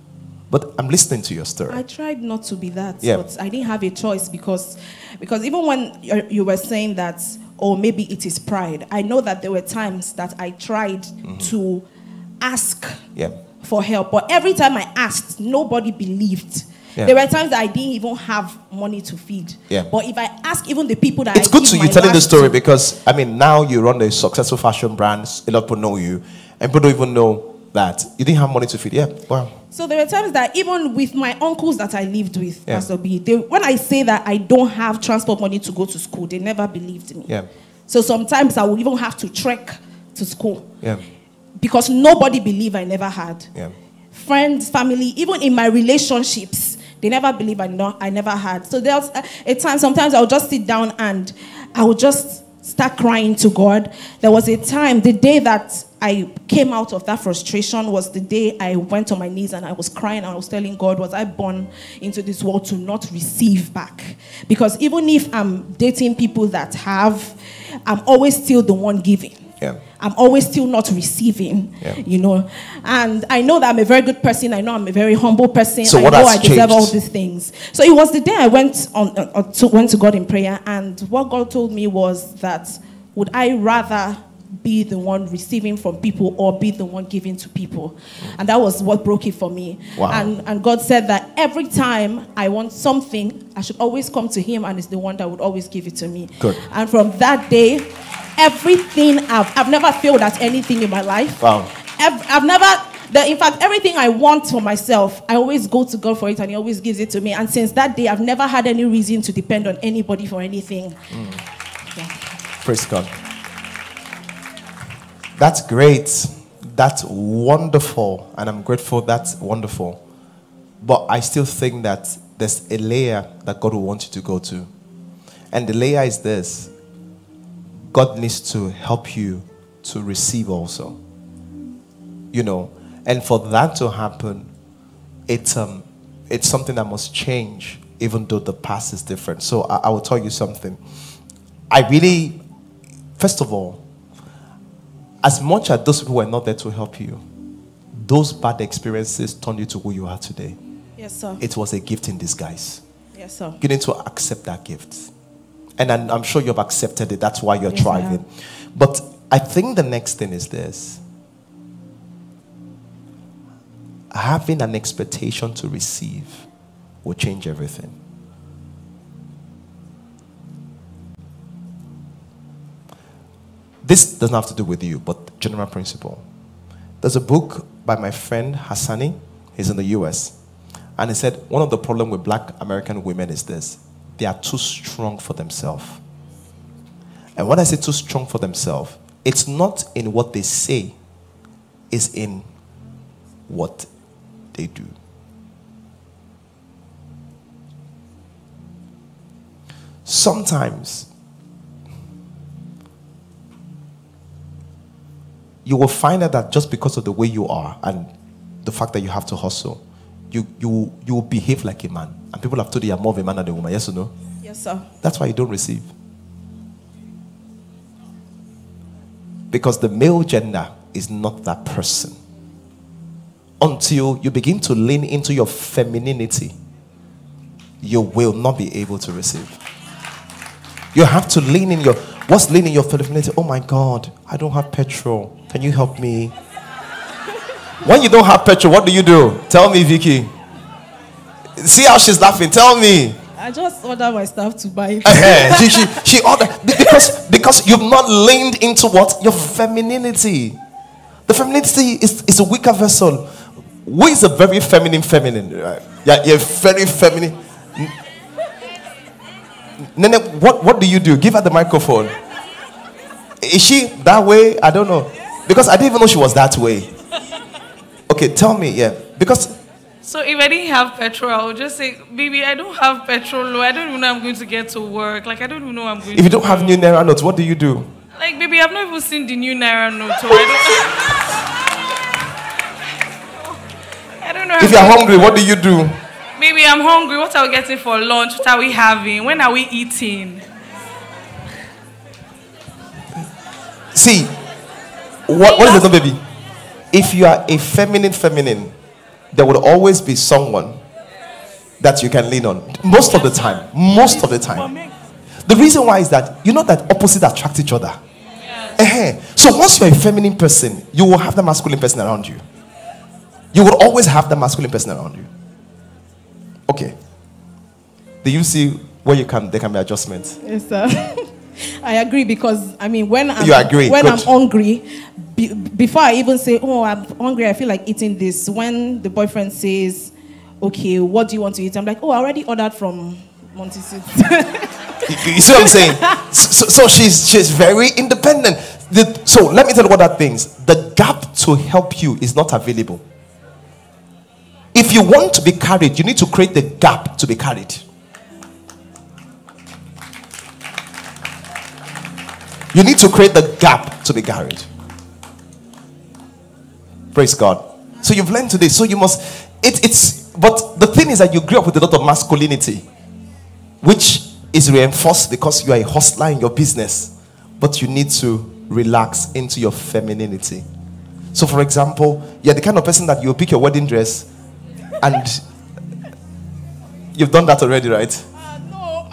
But I'm listening to your story. I tried not to be that, Yeah. but I didn't have a choice because, because even when you were saying that, or maybe it is pride, I know that there were times that I tried Mm-hmm. to ask yeah. for help, but every time I asked, nobody believed. Yeah. There were times that I didn't even have money to feed. Yeah. But if I ask even the people that It's I good to you telling the story to- because I mean now you run a successful fashion brand. A lot of people know you, and people don't even know that you didn't have money to feed. Yeah, wow. So there were times that even with my uncles that I lived with, Yeah. Pastor B, they, when I say that I don't have transport money to go to school, they never believed me. Yeah, So sometimes I would even have to trek to school yeah, because nobody believed I never had. yeah. Friends, family, even in my relationships, they never believe I, not, I never had. So there's uh, a, a time, sometimes I would just sit down and I would just start crying to God. There was a time, the day that I came out of that frustration was the day I went on my knees and I was crying and I was telling God, was I born into this world to not receive back? Because even if I'm dating people that have, I'm always still the one giving. Yeah. I'm always still not receiving, Yeah. you know. And I know that I'm a very good person. I know I'm a very humble person. So I what know I deserve changed? all these things. So it was the day I went on uh, to, went to God in prayer, and what God told me was that would I rather be the one receiving from people or be the one giving to people, and that was what broke it for me. Wow. And and God said that every time I want something, I should always come to Him, and it's the one that would always give it to me. Good. And from that day, everything I've, I've never failed at anything in my life. Wow. I've, I've never, the, in fact, everything I want for myself, I always go to God for it and He always gives it to me. And since that day, I've never had any reason to depend on anybody for anything. Hmm. Praise God. That's great. That's wonderful. And I'm grateful. That's wonderful. But I still think that there's a layer that God will want you to go to. And the layer is this God needs to help you to receive also. You know, and for that to happen, it's, um, it's something that must change even though the past is different. So I, I will tell you something. I really, first of all, as much as those people were not there to help you, those bad experiences turned you to who you are today. Yes, sir. It was a gift in disguise. Yes, sir. You need to accept that gift. And I'm, sure you've accepted it. That's why you're Yes, thriving. But I think the next thing is this having an expectation to receive will change everything. This doesn't have to do with you, but general principle. There's a book by my friend Hassani. He's in the US. And he said one of the problems with black American women is this they are too strong for themselves. And when I say too strong for themselves, it's not in what they say, it's in what they do. Sometimes you will find out that just because of the way you are and the fact that you have to hustle, you, you, you will behave like a man. And people have told you you're more of a man than a woman. Yes or no? Yes, sir. That's why you don't receive. Because the male gender is not that person. Until you begin to lean into your femininity, you will not be able to receive. You have to lean in your what's leaning your femininity? Oh my God, I don't have petrol. Can you help me? when you don't have petrol, what do you do? Tell me, Vicky. See how she's laughing. Tell me. I just order my stuff to buy. Uh-huh. she, she, she ordered because because you've not leaned into what your femininity. The femininity is, is a weaker vessel. Who is a very feminine feminine? Right? Yeah, you're very feminine. Nene, what, what do you do? Give her the microphone. Is she that way? I don't know. Because I didn't even know she was that way. Okay, tell me, yeah. Because So if I didn't have petrol, I would just say, baby, I don't have petrol. I don't even know I'm going to get to work. Like I don't even know I'm going. if you don't have new Naira notes, what do you do? Like baby, I've not even seen the new naira note. So I don't. [laughs] I don't know. If you're hungry, what do you do? Baby, I'm hungry. What are we getting for lunch? What are we having? When are we eating? See, what, what is it, no, baby? If you are a feminine, feminine, there will always be someone that you can lean on. Most of the time. Most of the time. The reason why is that you know that opposites attract each other. Eh-heh. So once you're a feminine person, you will have the masculine person around you. You will always have the masculine person around you. Okay. Do you see where you can there can be adjustments? Yes, sir. [laughs] I agree because I mean when I'm You agree, when good. I'm hungry, be, before I even say, "Oh, I'm hungry," I feel like eating this. When the boyfriend says, "Okay, what do you want to eat?" I'm like, "Oh, I already ordered from Monty You [laughs] you see what I'm saying? So, so she's she's very independent. The- so let me tell you what that means. The gap to help you is not available. If you want to be carried, you need to create the gap to be carried. You need to create the gap to be carried. Praise God. So you've learned today. So you must. It, it's. But the thing is that you grew up with a lot of masculinity which is reinforced because you are a hustler in your business, but you need to relax into your femininity. So, for example, you're the kind of person that you pick your wedding dress, and you've done that already, right? No.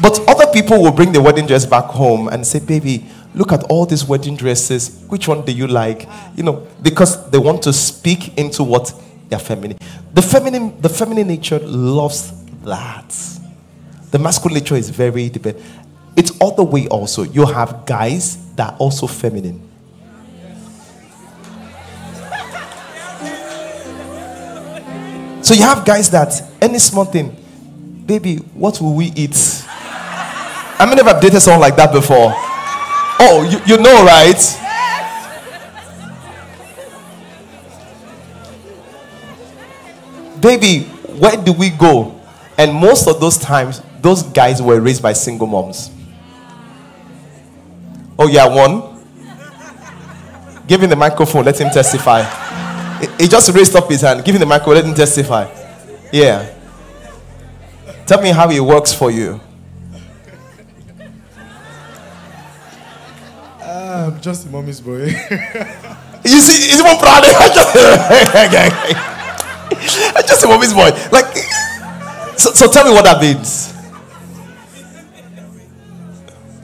but other people will bring the wedding dress back home and say, "Baby, look at all these wedding dresses. Which one do you like?" You know, because they want to speak into what they're feminine. The feminine, the feminine nature loves that. The masculine nature is very dependent. It's other way also. You have guys that are also feminine. So you have guys that any small thing, baby, what will we eat? I mean, I've dated someone like that before. Oh, you, you know, right? Baby, where do we go? And most of those times, those guys were raised by single moms. Oh, yeah, one. Give him the microphone, let him testify. He- just raised up his hand. Give him the microphone, let him testify. Yeah. Tell me how it works for you. Ah, I'm just a mommy's boy. [laughs] You see, he's even proud. I'm [laughs] just a mommy's boy. Like, so, so tell me what that means.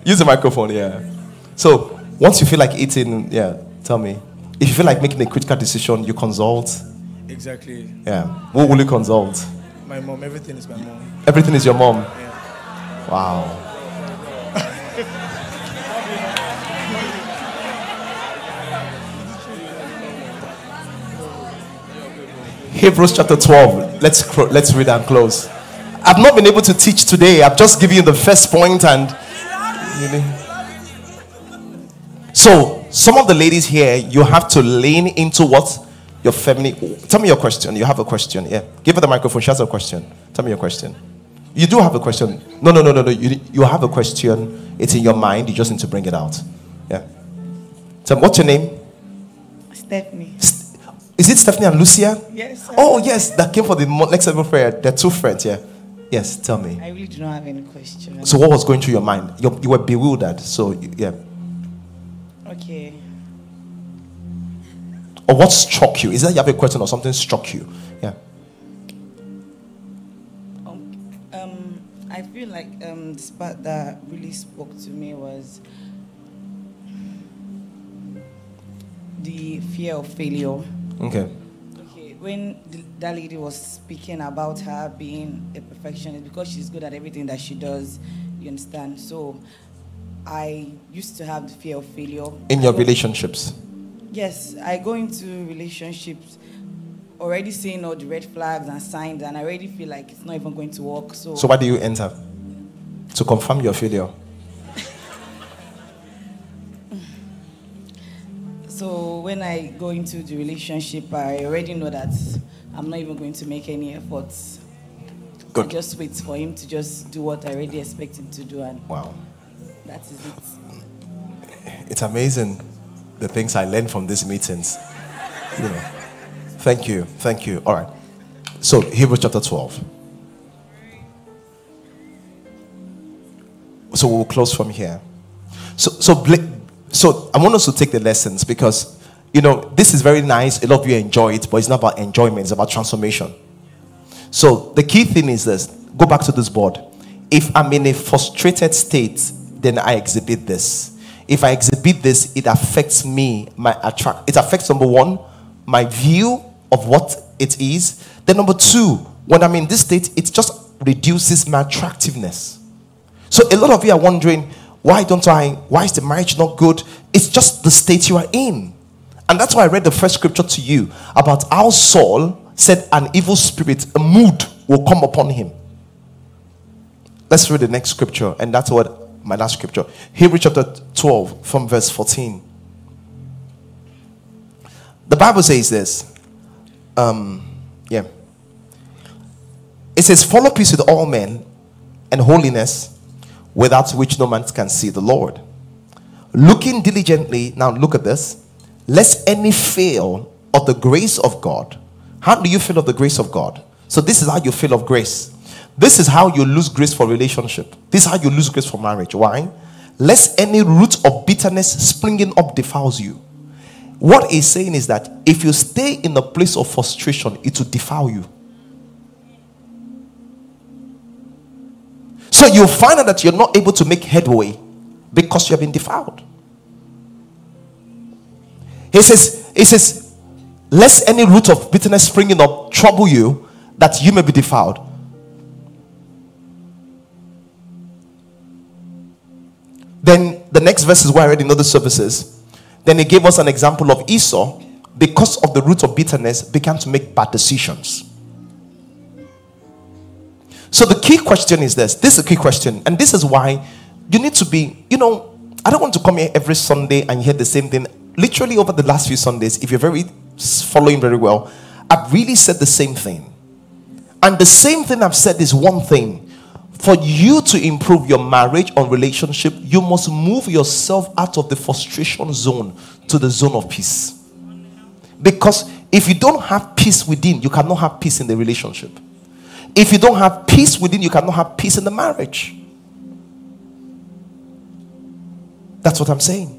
Use the microphone, yeah. So once you feel like eating, yeah, tell me. If you feel like making a critical decision, you consult. exactly. Yeah. Who will you consult? My mom, everything is my mom. Everything is your mom. Yeah. Wow. Hebrews chapter 12. Let's let's read and close. I've not been able to teach today. I've just given you the first point and you know. So, some of the ladies here, you have to lean into what your family. Tell me your question. You have a question. Yeah. Give her the microphone. She has a question. Tell me your question. You do have a question. No, no, no, no, no. You, you have a question. It's in your mind. You just need to bring it out. Yeah. So, what's your name? Stephanie. Is it Stephanie and Lucia? Yes. sir. Oh, yes. That came for the next level prayer. They're two friends. Yeah. Yes. Tell me. I really do not have any question. So, what was going through your mind? You, you were bewildered. So, yeah. Okay. Or what struck you? Is that you have a question or something struck you? Yeah. Um, I feel like um, this part that really spoke to me was the fear of failure. Okay. Okay, when the, that lady was speaking about her being a perfectionist because she's good at everything that she does, you understand? So I used to have the fear of failure. In your relationships. Yes, I go into relationships already seeing all the red flags and signs, and I already feel like it's not even going to work. So, So, why do you enter? To confirm your failure. so when I go into the relationship, I already know that I'm not even going to make any efforts. I just wait for him to just do what I already expect him to do, and wow, that is it. It's amazing the things I learned from these meetings. You know. Thank you. Thank you. All right. So, Hebrews chapter 12. So, we'll close from here. So, so, so I want us to take the lessons because, you know, this is very nice. A lot of you enjoy it, but it's not about enjoyment, it's about transformation. So, the key thing is this go back to this board. If I'm in a frustrated state, then I exhibit this. If I exhibit this, it affects me, my attract. It affects number one, my view of what it is. Then number two, when I'm in this state, it just reduces my attractiveness. So a lot of you are wondering, why don't I? Why is the marriage not good? It's just the state you are in, and that's why I read the first scripture to you about how Saul said an evil spirit, a mood will come upon him. Let's read the next scripture, and that's what my last scripture. Hebrews chapter 12, from verse 14. The Bible says this. Um, yeah. It says, Follow peace with all men and holiness, without which no man can see the Lord. Looking diligently, now look at this, lest any fail of the grace of God. How do you feel of the grace of God? So, this is how you feel of grace. This is how you lose grace for relationship. This is how you lose grace for marriage. Why? Lest any root of bitterness springing up defiles you. What he's saying is that if you stay in a place of frustration, it will defile you. So you'll find out that you're not able to make headway because you have been defiled. He says, he says, lest any root of bitterness springing up trouble you, that you may be defiled. Then the next verse is where I read in other services. Then he gave us an example of Esau, because of the root of bitterness, began to make bad decisions. So the key question is this. This is a key question, and this is why you need to be, you know, I don't want to come here every Sunday and hear the same thing. Literally over the last few Sundays, if you're very following very well, I've really said the same thing. And the same thing I've said is one thing. For you to improve your marriage or relationship, you must move yourself out of the frustration zone to the zone of peace. Because if you don't have peace within, you cannot have peace in the relationship. If you don't have peace within, you cannot have peace in the marriage. That's what I'm saying.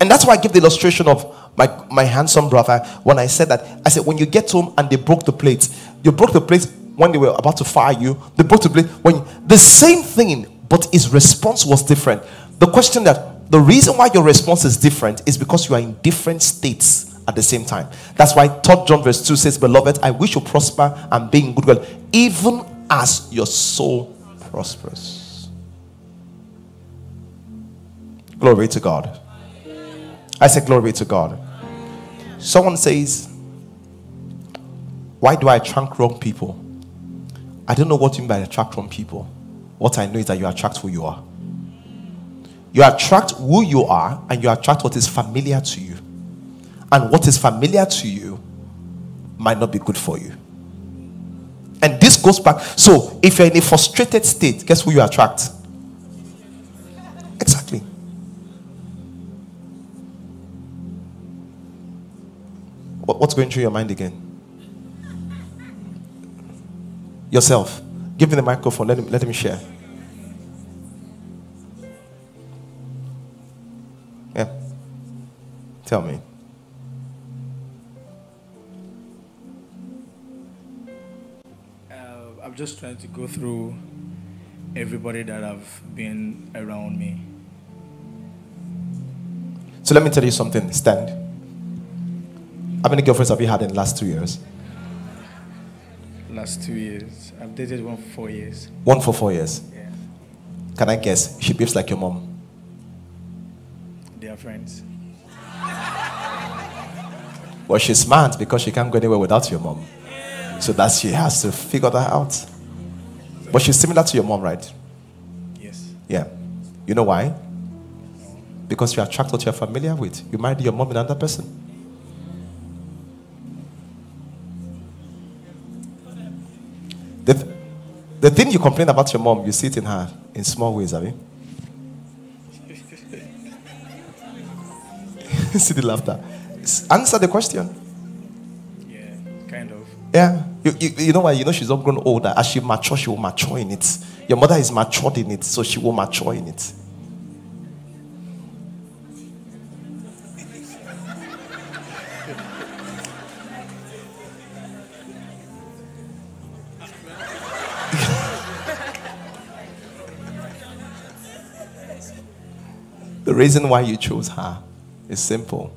And that's why I give the illustration of my, my handsome brother when I said that. I said, when you get home and they broke the plate, you broke the plate when they were about to fire you, they brought to blame when the same thing, but his response was different. The question that the reason why your response is different is because you are in different states at the same time. That's why 3 John verse 2 says, Beloved, I wish you prosper and be in good health, even as your soul prospers. Glory to God. I say, Glory to God. Someone says, Why do I attract wrong people? I don't know what you mean by attract from people. What I know is that you attract who you are. You attract who you are and you attract what is familiar to you. And what is familiar to you might not be good for you. And this goes back. So, if you're in a frustrated state, guess who you attract? Exactly. What's going through your mind again? Yourself. Give me the microphone. Let him, let him share. Yeah. Tell me. Uh, I'm just trying to go through everybody that have been around me. So let me tell you something. Stand. How many girlfriends have you had in the last two years? Last two years. I've dated one for four years. One for four years. Yeah. Can I guess? She behaves like your mom. They are friends. [laughs] Well, she's smart because she can't go anywhere without your mom. So that she has to figure that out. But she's similar to your mom, right? Yes. Yeah. You know why? Because you attract what you're familiar with. You married your mom and another person. The, th- the thing you complain about your mom, you see it in her in small ways, have [laughs] you? see the laughter. Answer the question. Yeah, kind of. Yeah. You, you, you know why? You know she's not grown older. As she matures, she will mature in it. Your mother is matured in it, so she will mature in it. Reason why you chose her is simple.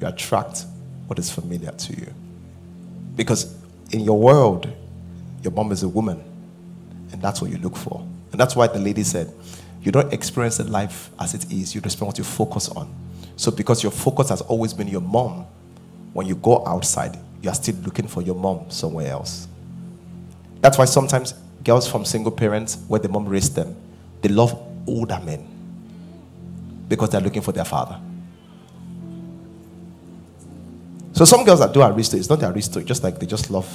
You attract what is familiar to you. Because in your world, your mom is a woman, and that's what you look for. And that's why the lady said, You don't experience the life as it is, you experience what you focus on. So, because your focus has always been your mom, when you go outside, you are still looking for your mom somewhere else. That's why sometimes girls from single parents, where the mom raised them, they love older men because they're looking for their father. So some girls that do aristo, it's not aristo, just like they just love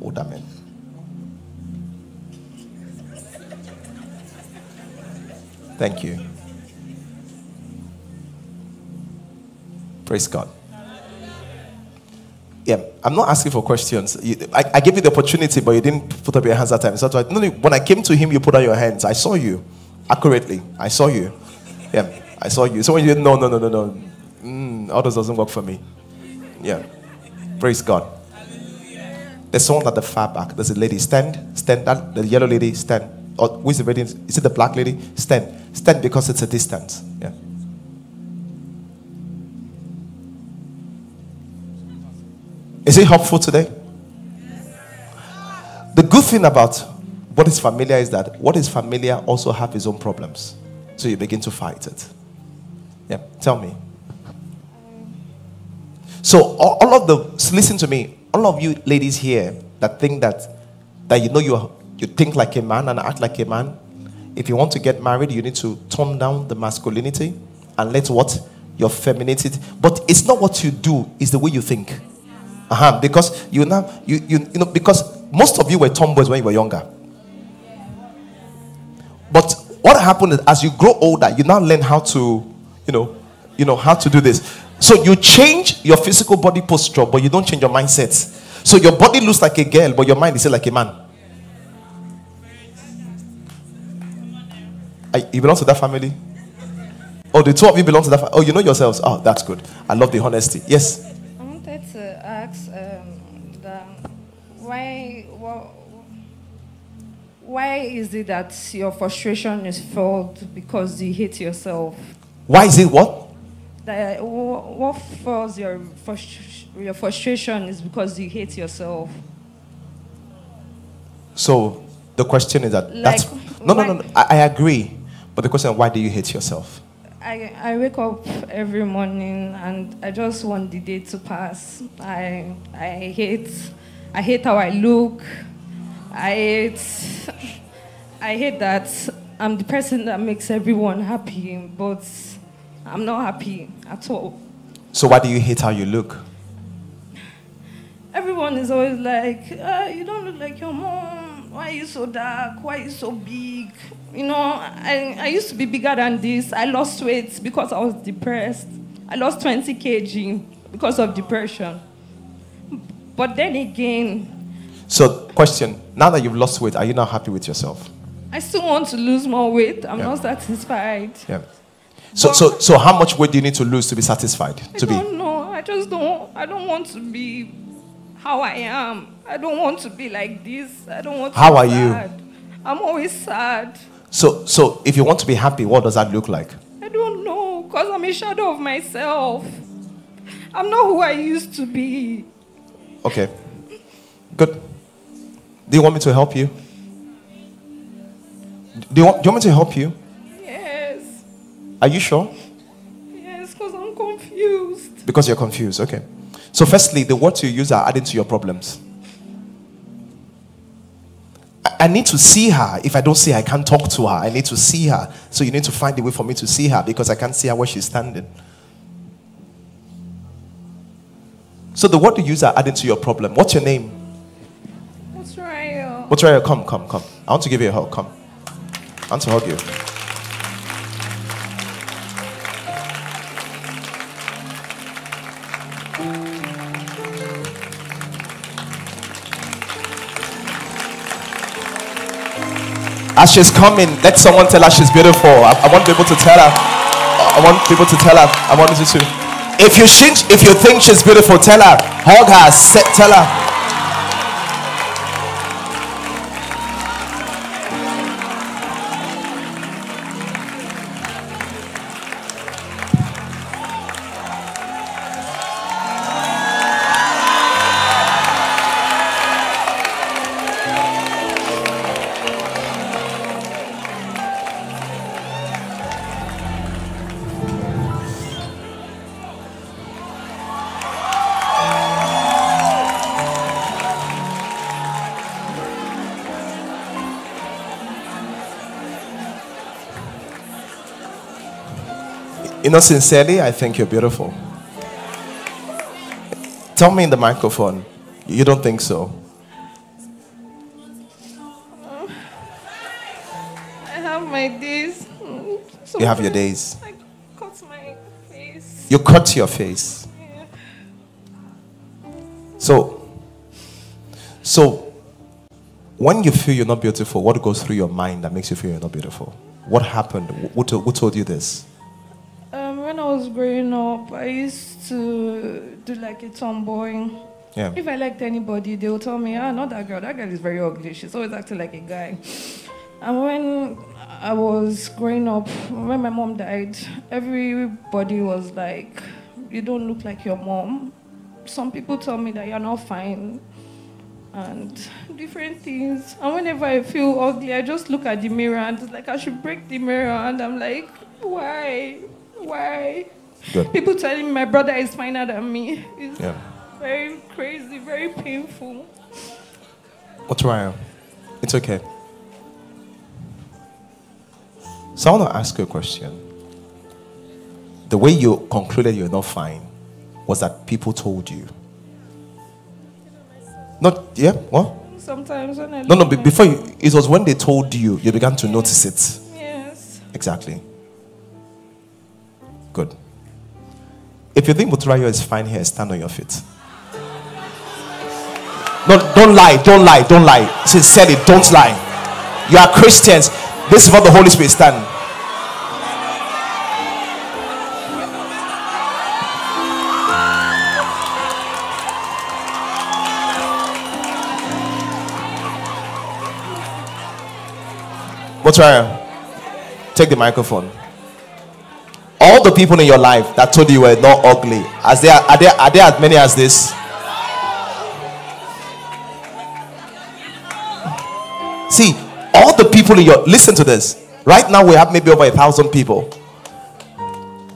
older men. Thank you. Praise God. Yeah, I'm not asking for questions. You, I, I gave you the opportunity, but you didn't put up your hands that time. So I, no, no, when I came to him, you put out your hands. I saw you accurately. I saw you. Yeah, I saw you. So when you no, no, no, no, no. Mm, this doesn't work for me. Yeah. Praise God. Hallelujah. There's someone at the far back. There's a lady. Stand. Stand. That, the yellow lady. Stand. Or who is the lady? Is it the black lady? Stand. Stand because it's a distance. Yeah. Is it helpful today? The good thing about what is familiar is that what is familiar also have its own problems. So you begin to fight it. Yeah, tell me. So all, all of the listen to me, all of you ladies here that think that that you know you are, you think like a man and act like a man. If you want to get married, you need to tone down the masculinity and let what your femininity. But it's not what you do; it's the way you think. Uh-huh, because you now you, you you know because most of you were tomboys when you were younger. What happened is as you grow older, you now learn how to, you know, you know how to do this. So you change your physical body posture, but you don't change your mindset. So your body looks like a girl, but your mind is like a man. I, you belong to that family? Oh, the two of you belong to that. Fa- oh, you know yourselves. Oh, that's good. I love the honesty. Yes. I wanted to ask um, why, why is it that your frustration is felt because you hate yourself? Why is it what? That, uh, wha- what fuels your, frustr- your frustration is because you hate yourself. So the question is that Like, that's no, no, no, no. I, I agree, but the question: is Why do you hate yourself? I, I wake up every morning and I just want the day to pass. I, I hate I hate how I look. I hate I hate that I'm the person that makes everyone happy, but I'm not happy at all. So why do you hate how you look? Everyone is always like, ah, you don't look like your mom. Why are you so dark? Why are you so big? You know, I, I used to be bigger than this. I lost weight because I was depressed. I lost 20 kg because of depression. But then again, So, question: Now that you've lost weight, are you now happy with yourself? I still want to lose more weight. I'm Yeah. not satisfied. Yeah. So, so, so, how much weight do you need to lose to be satisfied? To I be don't know. I just don't. I don't want to be how I am. I don't want to be like this. I don't want. How be are you? I'm always sad. so, so. If you want to be happy, what does that look like? I don't know, cause I'm a shadow of myself. I'm not who I used to be. Okay. Good. Do you want me to help you? Do you want, do you want me to help you? Yes, Are you sure? yes, cause I'm confused. Because you're confused. Okay. So, firstly, the words you use are adding to your problems. I- I need to see her. If I don't see her, I can't talk to her. I need to see her. So, you need to find a way for me to see her because I can't see her where she's standing. So, the word you use are adding to your problem. What's your name? Right? Come, come, come. I want to give you a hug. Come. I want to hug you. As she's coming, let someone tell her she's beautiful. I, I want people to tell her. I want people to tell her. I want you to. If you think, if you think she's beautiful, tell her. Hug her. Set, tell her. Know, sincerely, I think you're beautiful. Tell me in the microphone. You don't think so? I have my days. Mm, You have your days. I cut my face. You cut your face. So, so when you feel you're not beautiful, what goes through your mind that makes you feel you're not beautiful? What happened? Who told you this? Was growing up, I used to do like a tomboy. Yeah. If I liked anybody, they would tell me, ah, not that girl. That girl is very ugly. She's always acting like a guy. And when I was growing up, when my mom died, everybody was like, you don't look like your mom. Some people tell me that you're not fine. And different things. And whenever I feel ugly, I just look at the mirror and it's like I should break the mirror. And I'm like, why? Why? Good. People telling me my brother is finer than me. It's Yeah. very crazy, very painful. What's wrong? It's okay. So I want to ask you a question. The way you concluded you're not fine was that people told you. Not yeah. What? Sometimes when I No, no. look be- at Before you, it was when they told you you began to notice it. Yes. Exactly. If you think Moturayo is fine here, stand on your feet. No, don't lie, don't lie, don't lie. Sincerely, don't lie. You are Christians. This is what the Holy Spirit stand. Moturayo, take the microphone. All the people in your life that told you you were not ugly, as there are there are there as many as this? See, all the people in your listen to this. Right now we have maybe over a thousand people.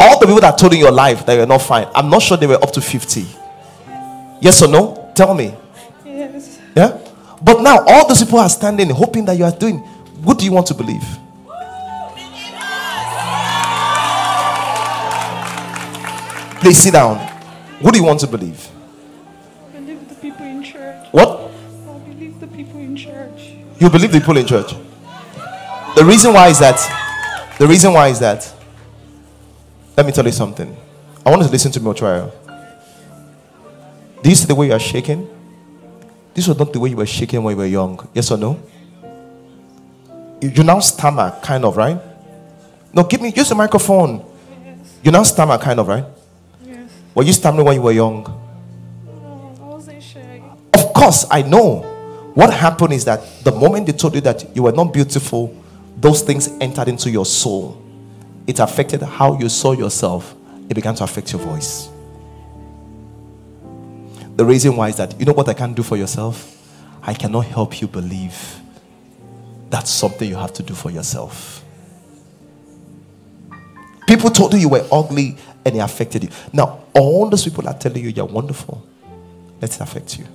All the people that told you in your life that you're not fine, I'm not sure they were up to 50. Yes or no? Tell me. Yes. Yeah? But now all those people are standing hoping that you are doing. What do you want to believe? Please sit down. What do you want to believe? Believe the people in church. What? I believe the people in church. You believe the people in church. The reason why is that, the reason why is that, let me tell you something. I want you to listen to me, Ochoa. Do you see the way you are shaking? This was not the way you were shaking when you were young. Yes or no? You, you now stammer, kind of, right? No, give me, use the microphone. You now stammer, kind of, right? Were you stammering when you were young? No, I wasn't. Of course, I know. What happened is that the moment they told you that you were not beautiful, those things entered into your soul. It affected how you saw yourself. It began to affect your voice. The reason why is that you know what I can't do for yourself? I cannot help you believe. That's something you have to do for yourself. People told you you were ugly and it affected you. Now, all those people are telling you you're wonderful. Let it affect you.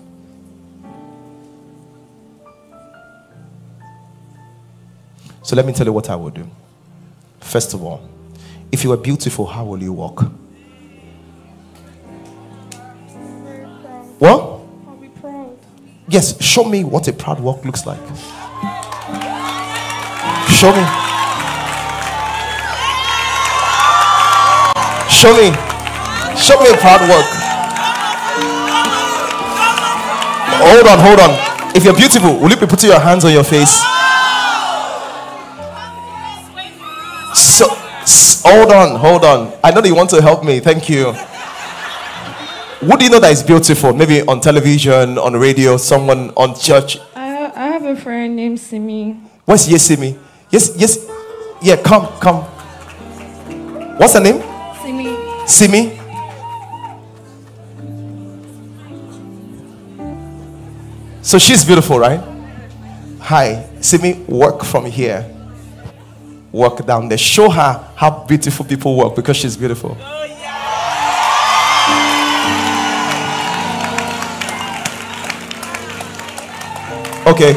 So let me tell you what I will do. First of all, if you are beautiful, how will you walk? What? Yes, show me what a proud walk looks like. Show me. Show me. Show me a proud walk. Hold on, hold on. If you're beautiful, will you be putting your hands on your face? So, hold on, hold on. I know that you want to help me. Thank you. Who do you know that is beautiful? Maybe on television, on radio, someone on church. I, I have a friend named Simi. What's Yesimi? Yes, yes. Yeah, come, come. What's her name? Simi. Simi? So she's beautiful, right? Hi. See me work from here. Work down there. Show her how beautiful people work because she's beautiful. Okay.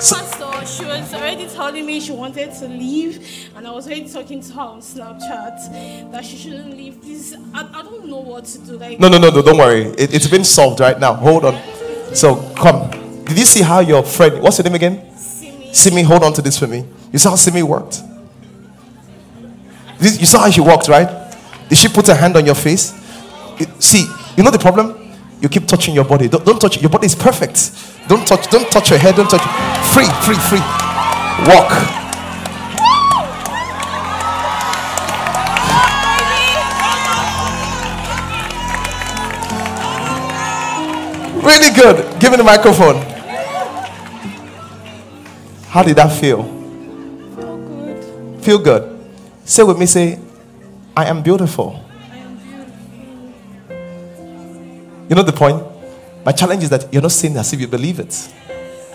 So, Pastor, she was already telling me she wanted to leave, and I was already talking to her on Snapchat that she shouldn't leave. Please, I, I don't know what to do. Like, no, no, no, no, don't worry. It, it's been solved right now. Hold on. So, come. Did you see how your friend, what's your name again? Simi. Simi, hold on to this for me. You saw how Simi worked? This- You saw how she walked, right? Did she put her hand on your face? See, you know the problem? You keep touching your body. Don't, don't touch it. Your body is perfect. Don't touch, don't touch your head. Don't touch. Free, free, free. Walk. Really good. Give me the microphone. How did that feel? Feel good. Say with me, say, I am beautiful. You know the point? My challenge is that you're not saying as if you believe it.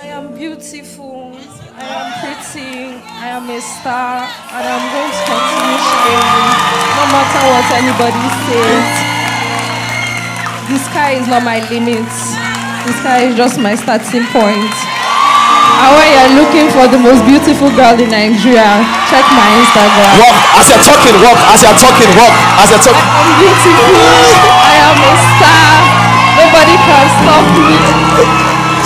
I am beautiful. I am pretty. I am a star. And I'm going to continue shining no matter what anybody says. The sky is not my limit. The sky is just my starting point. When you're looking for the most beautiful girl in Nigeria, check my Instagram. Walk as you're talking, walk as you're talking, walk as you're talking. I'm beautiful. I am a star. Nobody can stop me.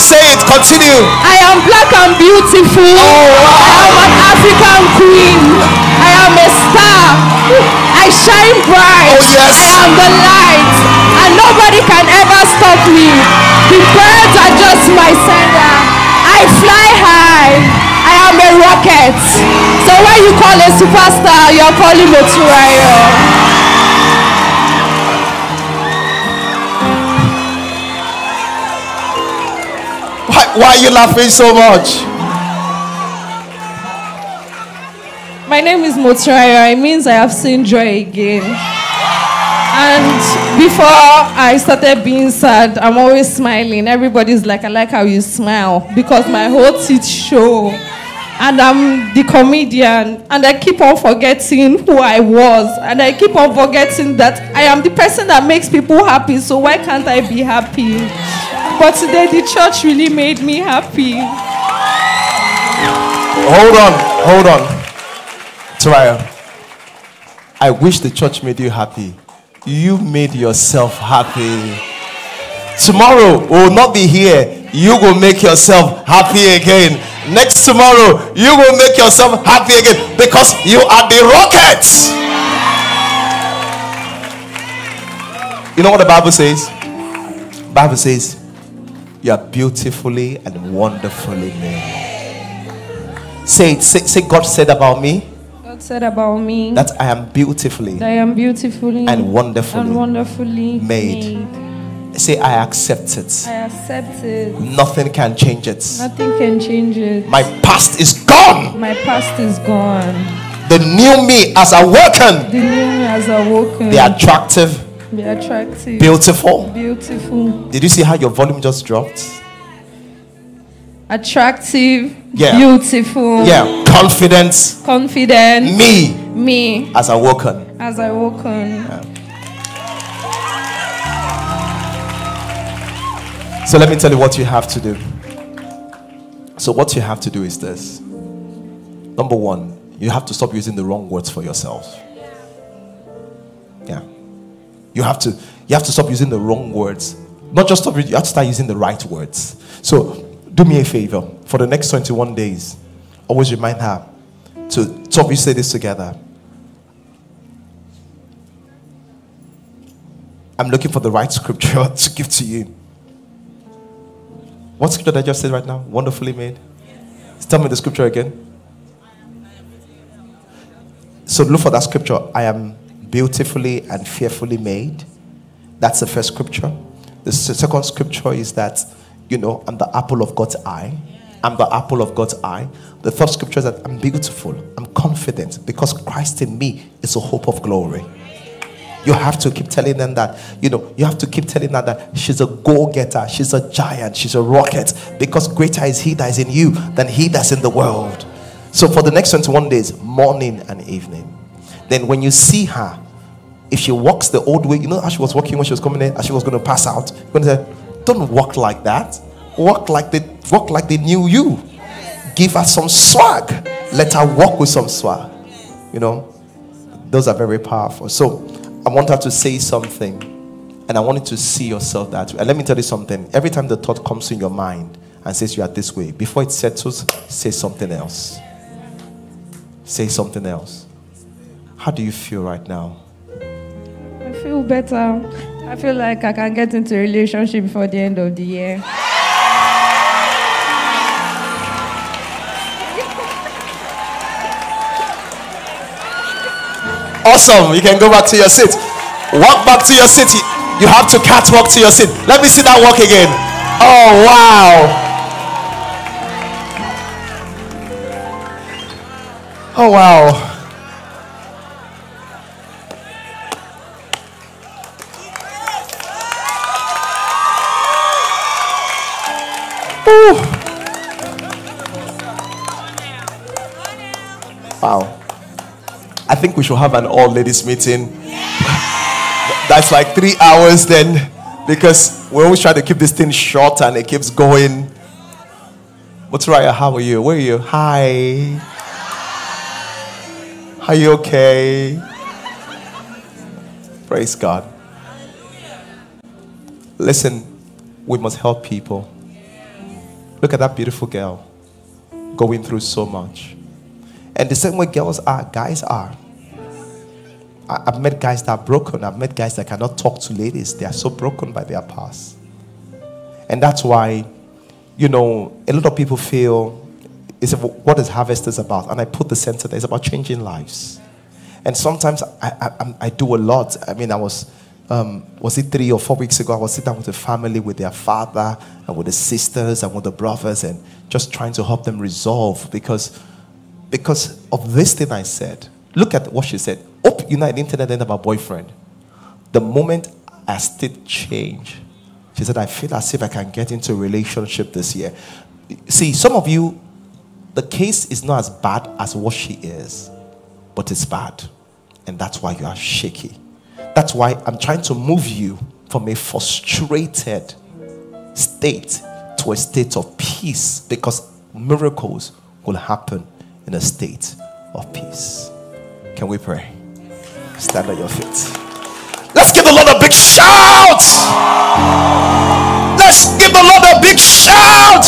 Say it, continue. I am black and beautiful. Oh, wow. I am an African queen. I am a star. I shine bright. Oh, yes. I am the light. And nobody can ever stop me. The birds are just my sender. I fly high. I am a rocket. So when you call a superstar, you're calling Moturayo. Why, why are you laughing so much? My name is Moturayo. It means I have seen joy again. And before I started being sad, I'm always smiling. Everybody's like, I like how you smile because my whole teeth show. And I'm the comedian. And I keep on forgetting who I was. And I keep on forgetting that I am the person that makes people happy. So why can't I be happy? But today, the church really made me happy. Hold on, hold on. Soraya, I wish the church made you happy. You made yourself happy. Tomorrow will not be here. You will make yourself happy again. Next tomorrow, you will make yourself happy again because you are the rockets. You know what the Bible says? Bible says, you are beautifully and wonderfully made. Say. Say, say God said about me God said about me that I am beautifully I am beautifully and wonderfully and wonderfully made. made. Say I accept it. I accept it. Nothing can change it. Nothing can change it. My past is gone. My past is gone. The new me has awoken. The new me has awoken. The attractive, Be attractive. Beautiful. Beautiful. Did you see how your volume just dropped? Attractive. Yeah. Beautiful. Yeah. Confidence Confident. Me. Me. as I walk on, As I walk on. So let me tell you what you have to do. So, what you have to do is this. Number one, you have to stop using the wrong words for yourself. Yeah. You have to you have to stop using the wrong words. Not just stop, you have to start using the right words. So do me a favor. For the next 21 days, always remind her to stop you say this together. I'm looking for the right scripture [laughs] to give to you. What scripture did I just say right now? Wonderfully made. Tell me the scripture again. So look for that scripture. I am beautifully and fearfully made. That's the first scripture. The second scripture is that, you know, I'm the apple of God's eye. I'm the apple of God's eye. The first scripture is that I'm beautiful. I'm confident because Christ in me is a hope of glory. You have to keep telling them that, you know, you have to keep telling her that she's a go getter, she's a giant, she's a rocket, because greater is he that is in you than he that's in the world. So for the next 21 days, morning and evening. Then when you see her, if she walks the old way, you know how she was walking when she was coming in, and she was going to pass out. You're going to say, don't walk like that. Walk like they walk like they knew you. Give her some swag. Let her walk with some swag. You know, those are very powerful. So I want her to say something, and I want you to see yourself that way. And let me tell you something. Every time the thought comes in your mind and says you are this way, before it settles, say something else. Say something else. How do you feel right now? I feel better. I feel like I can get into a relationship before the end of the year. Awesome. You can go back to your seat. Walk back to your seat. You have to catwalk to your seat. Let me see that walk again. Oh, wow. Oh, wow. Wow. I think we should have an all ladies meeting. [laughs] That's like three hours then, because we always try to keep this thing short and it keeps going. What's Raya? How are you? Where are you? Hi. Are you okay? Praise God. Listen, we must help people. Look at that beautiful girl going through so much. And the same way girls are, guys are. I- I've met guys that are broken. I've met guys that cannot talk to ladies. They are so broken by their past. And that's why, you know, a lot of people feel it's what is harvest is about. And I put the center there. It's about changing lives. And sometimes I, I, I do a lot. I mean, I was, um, was it three or four weeks ago? I was sitting down with a family, with their father, and with the sisters, and with the brothers, and just trying to help them resolve because, because of this thing I said. Look at what she said. Oh, you know, I didn't tell her about boyfriend. The moment I state change, she said, I feel as if I can get into a relationship this year. See, some of you, the case is not as bad as what she is, but it's bad. And that's why you are shaky. That's why I'm trying to move you from a frustrated state to a state of peace because miracles will happen in a state of peace. Can we pray? Stand on your feet. Let's give the Lord a big shout. Let's give the Lord a big shout.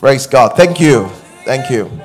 Praise God. Thank you. Thank you.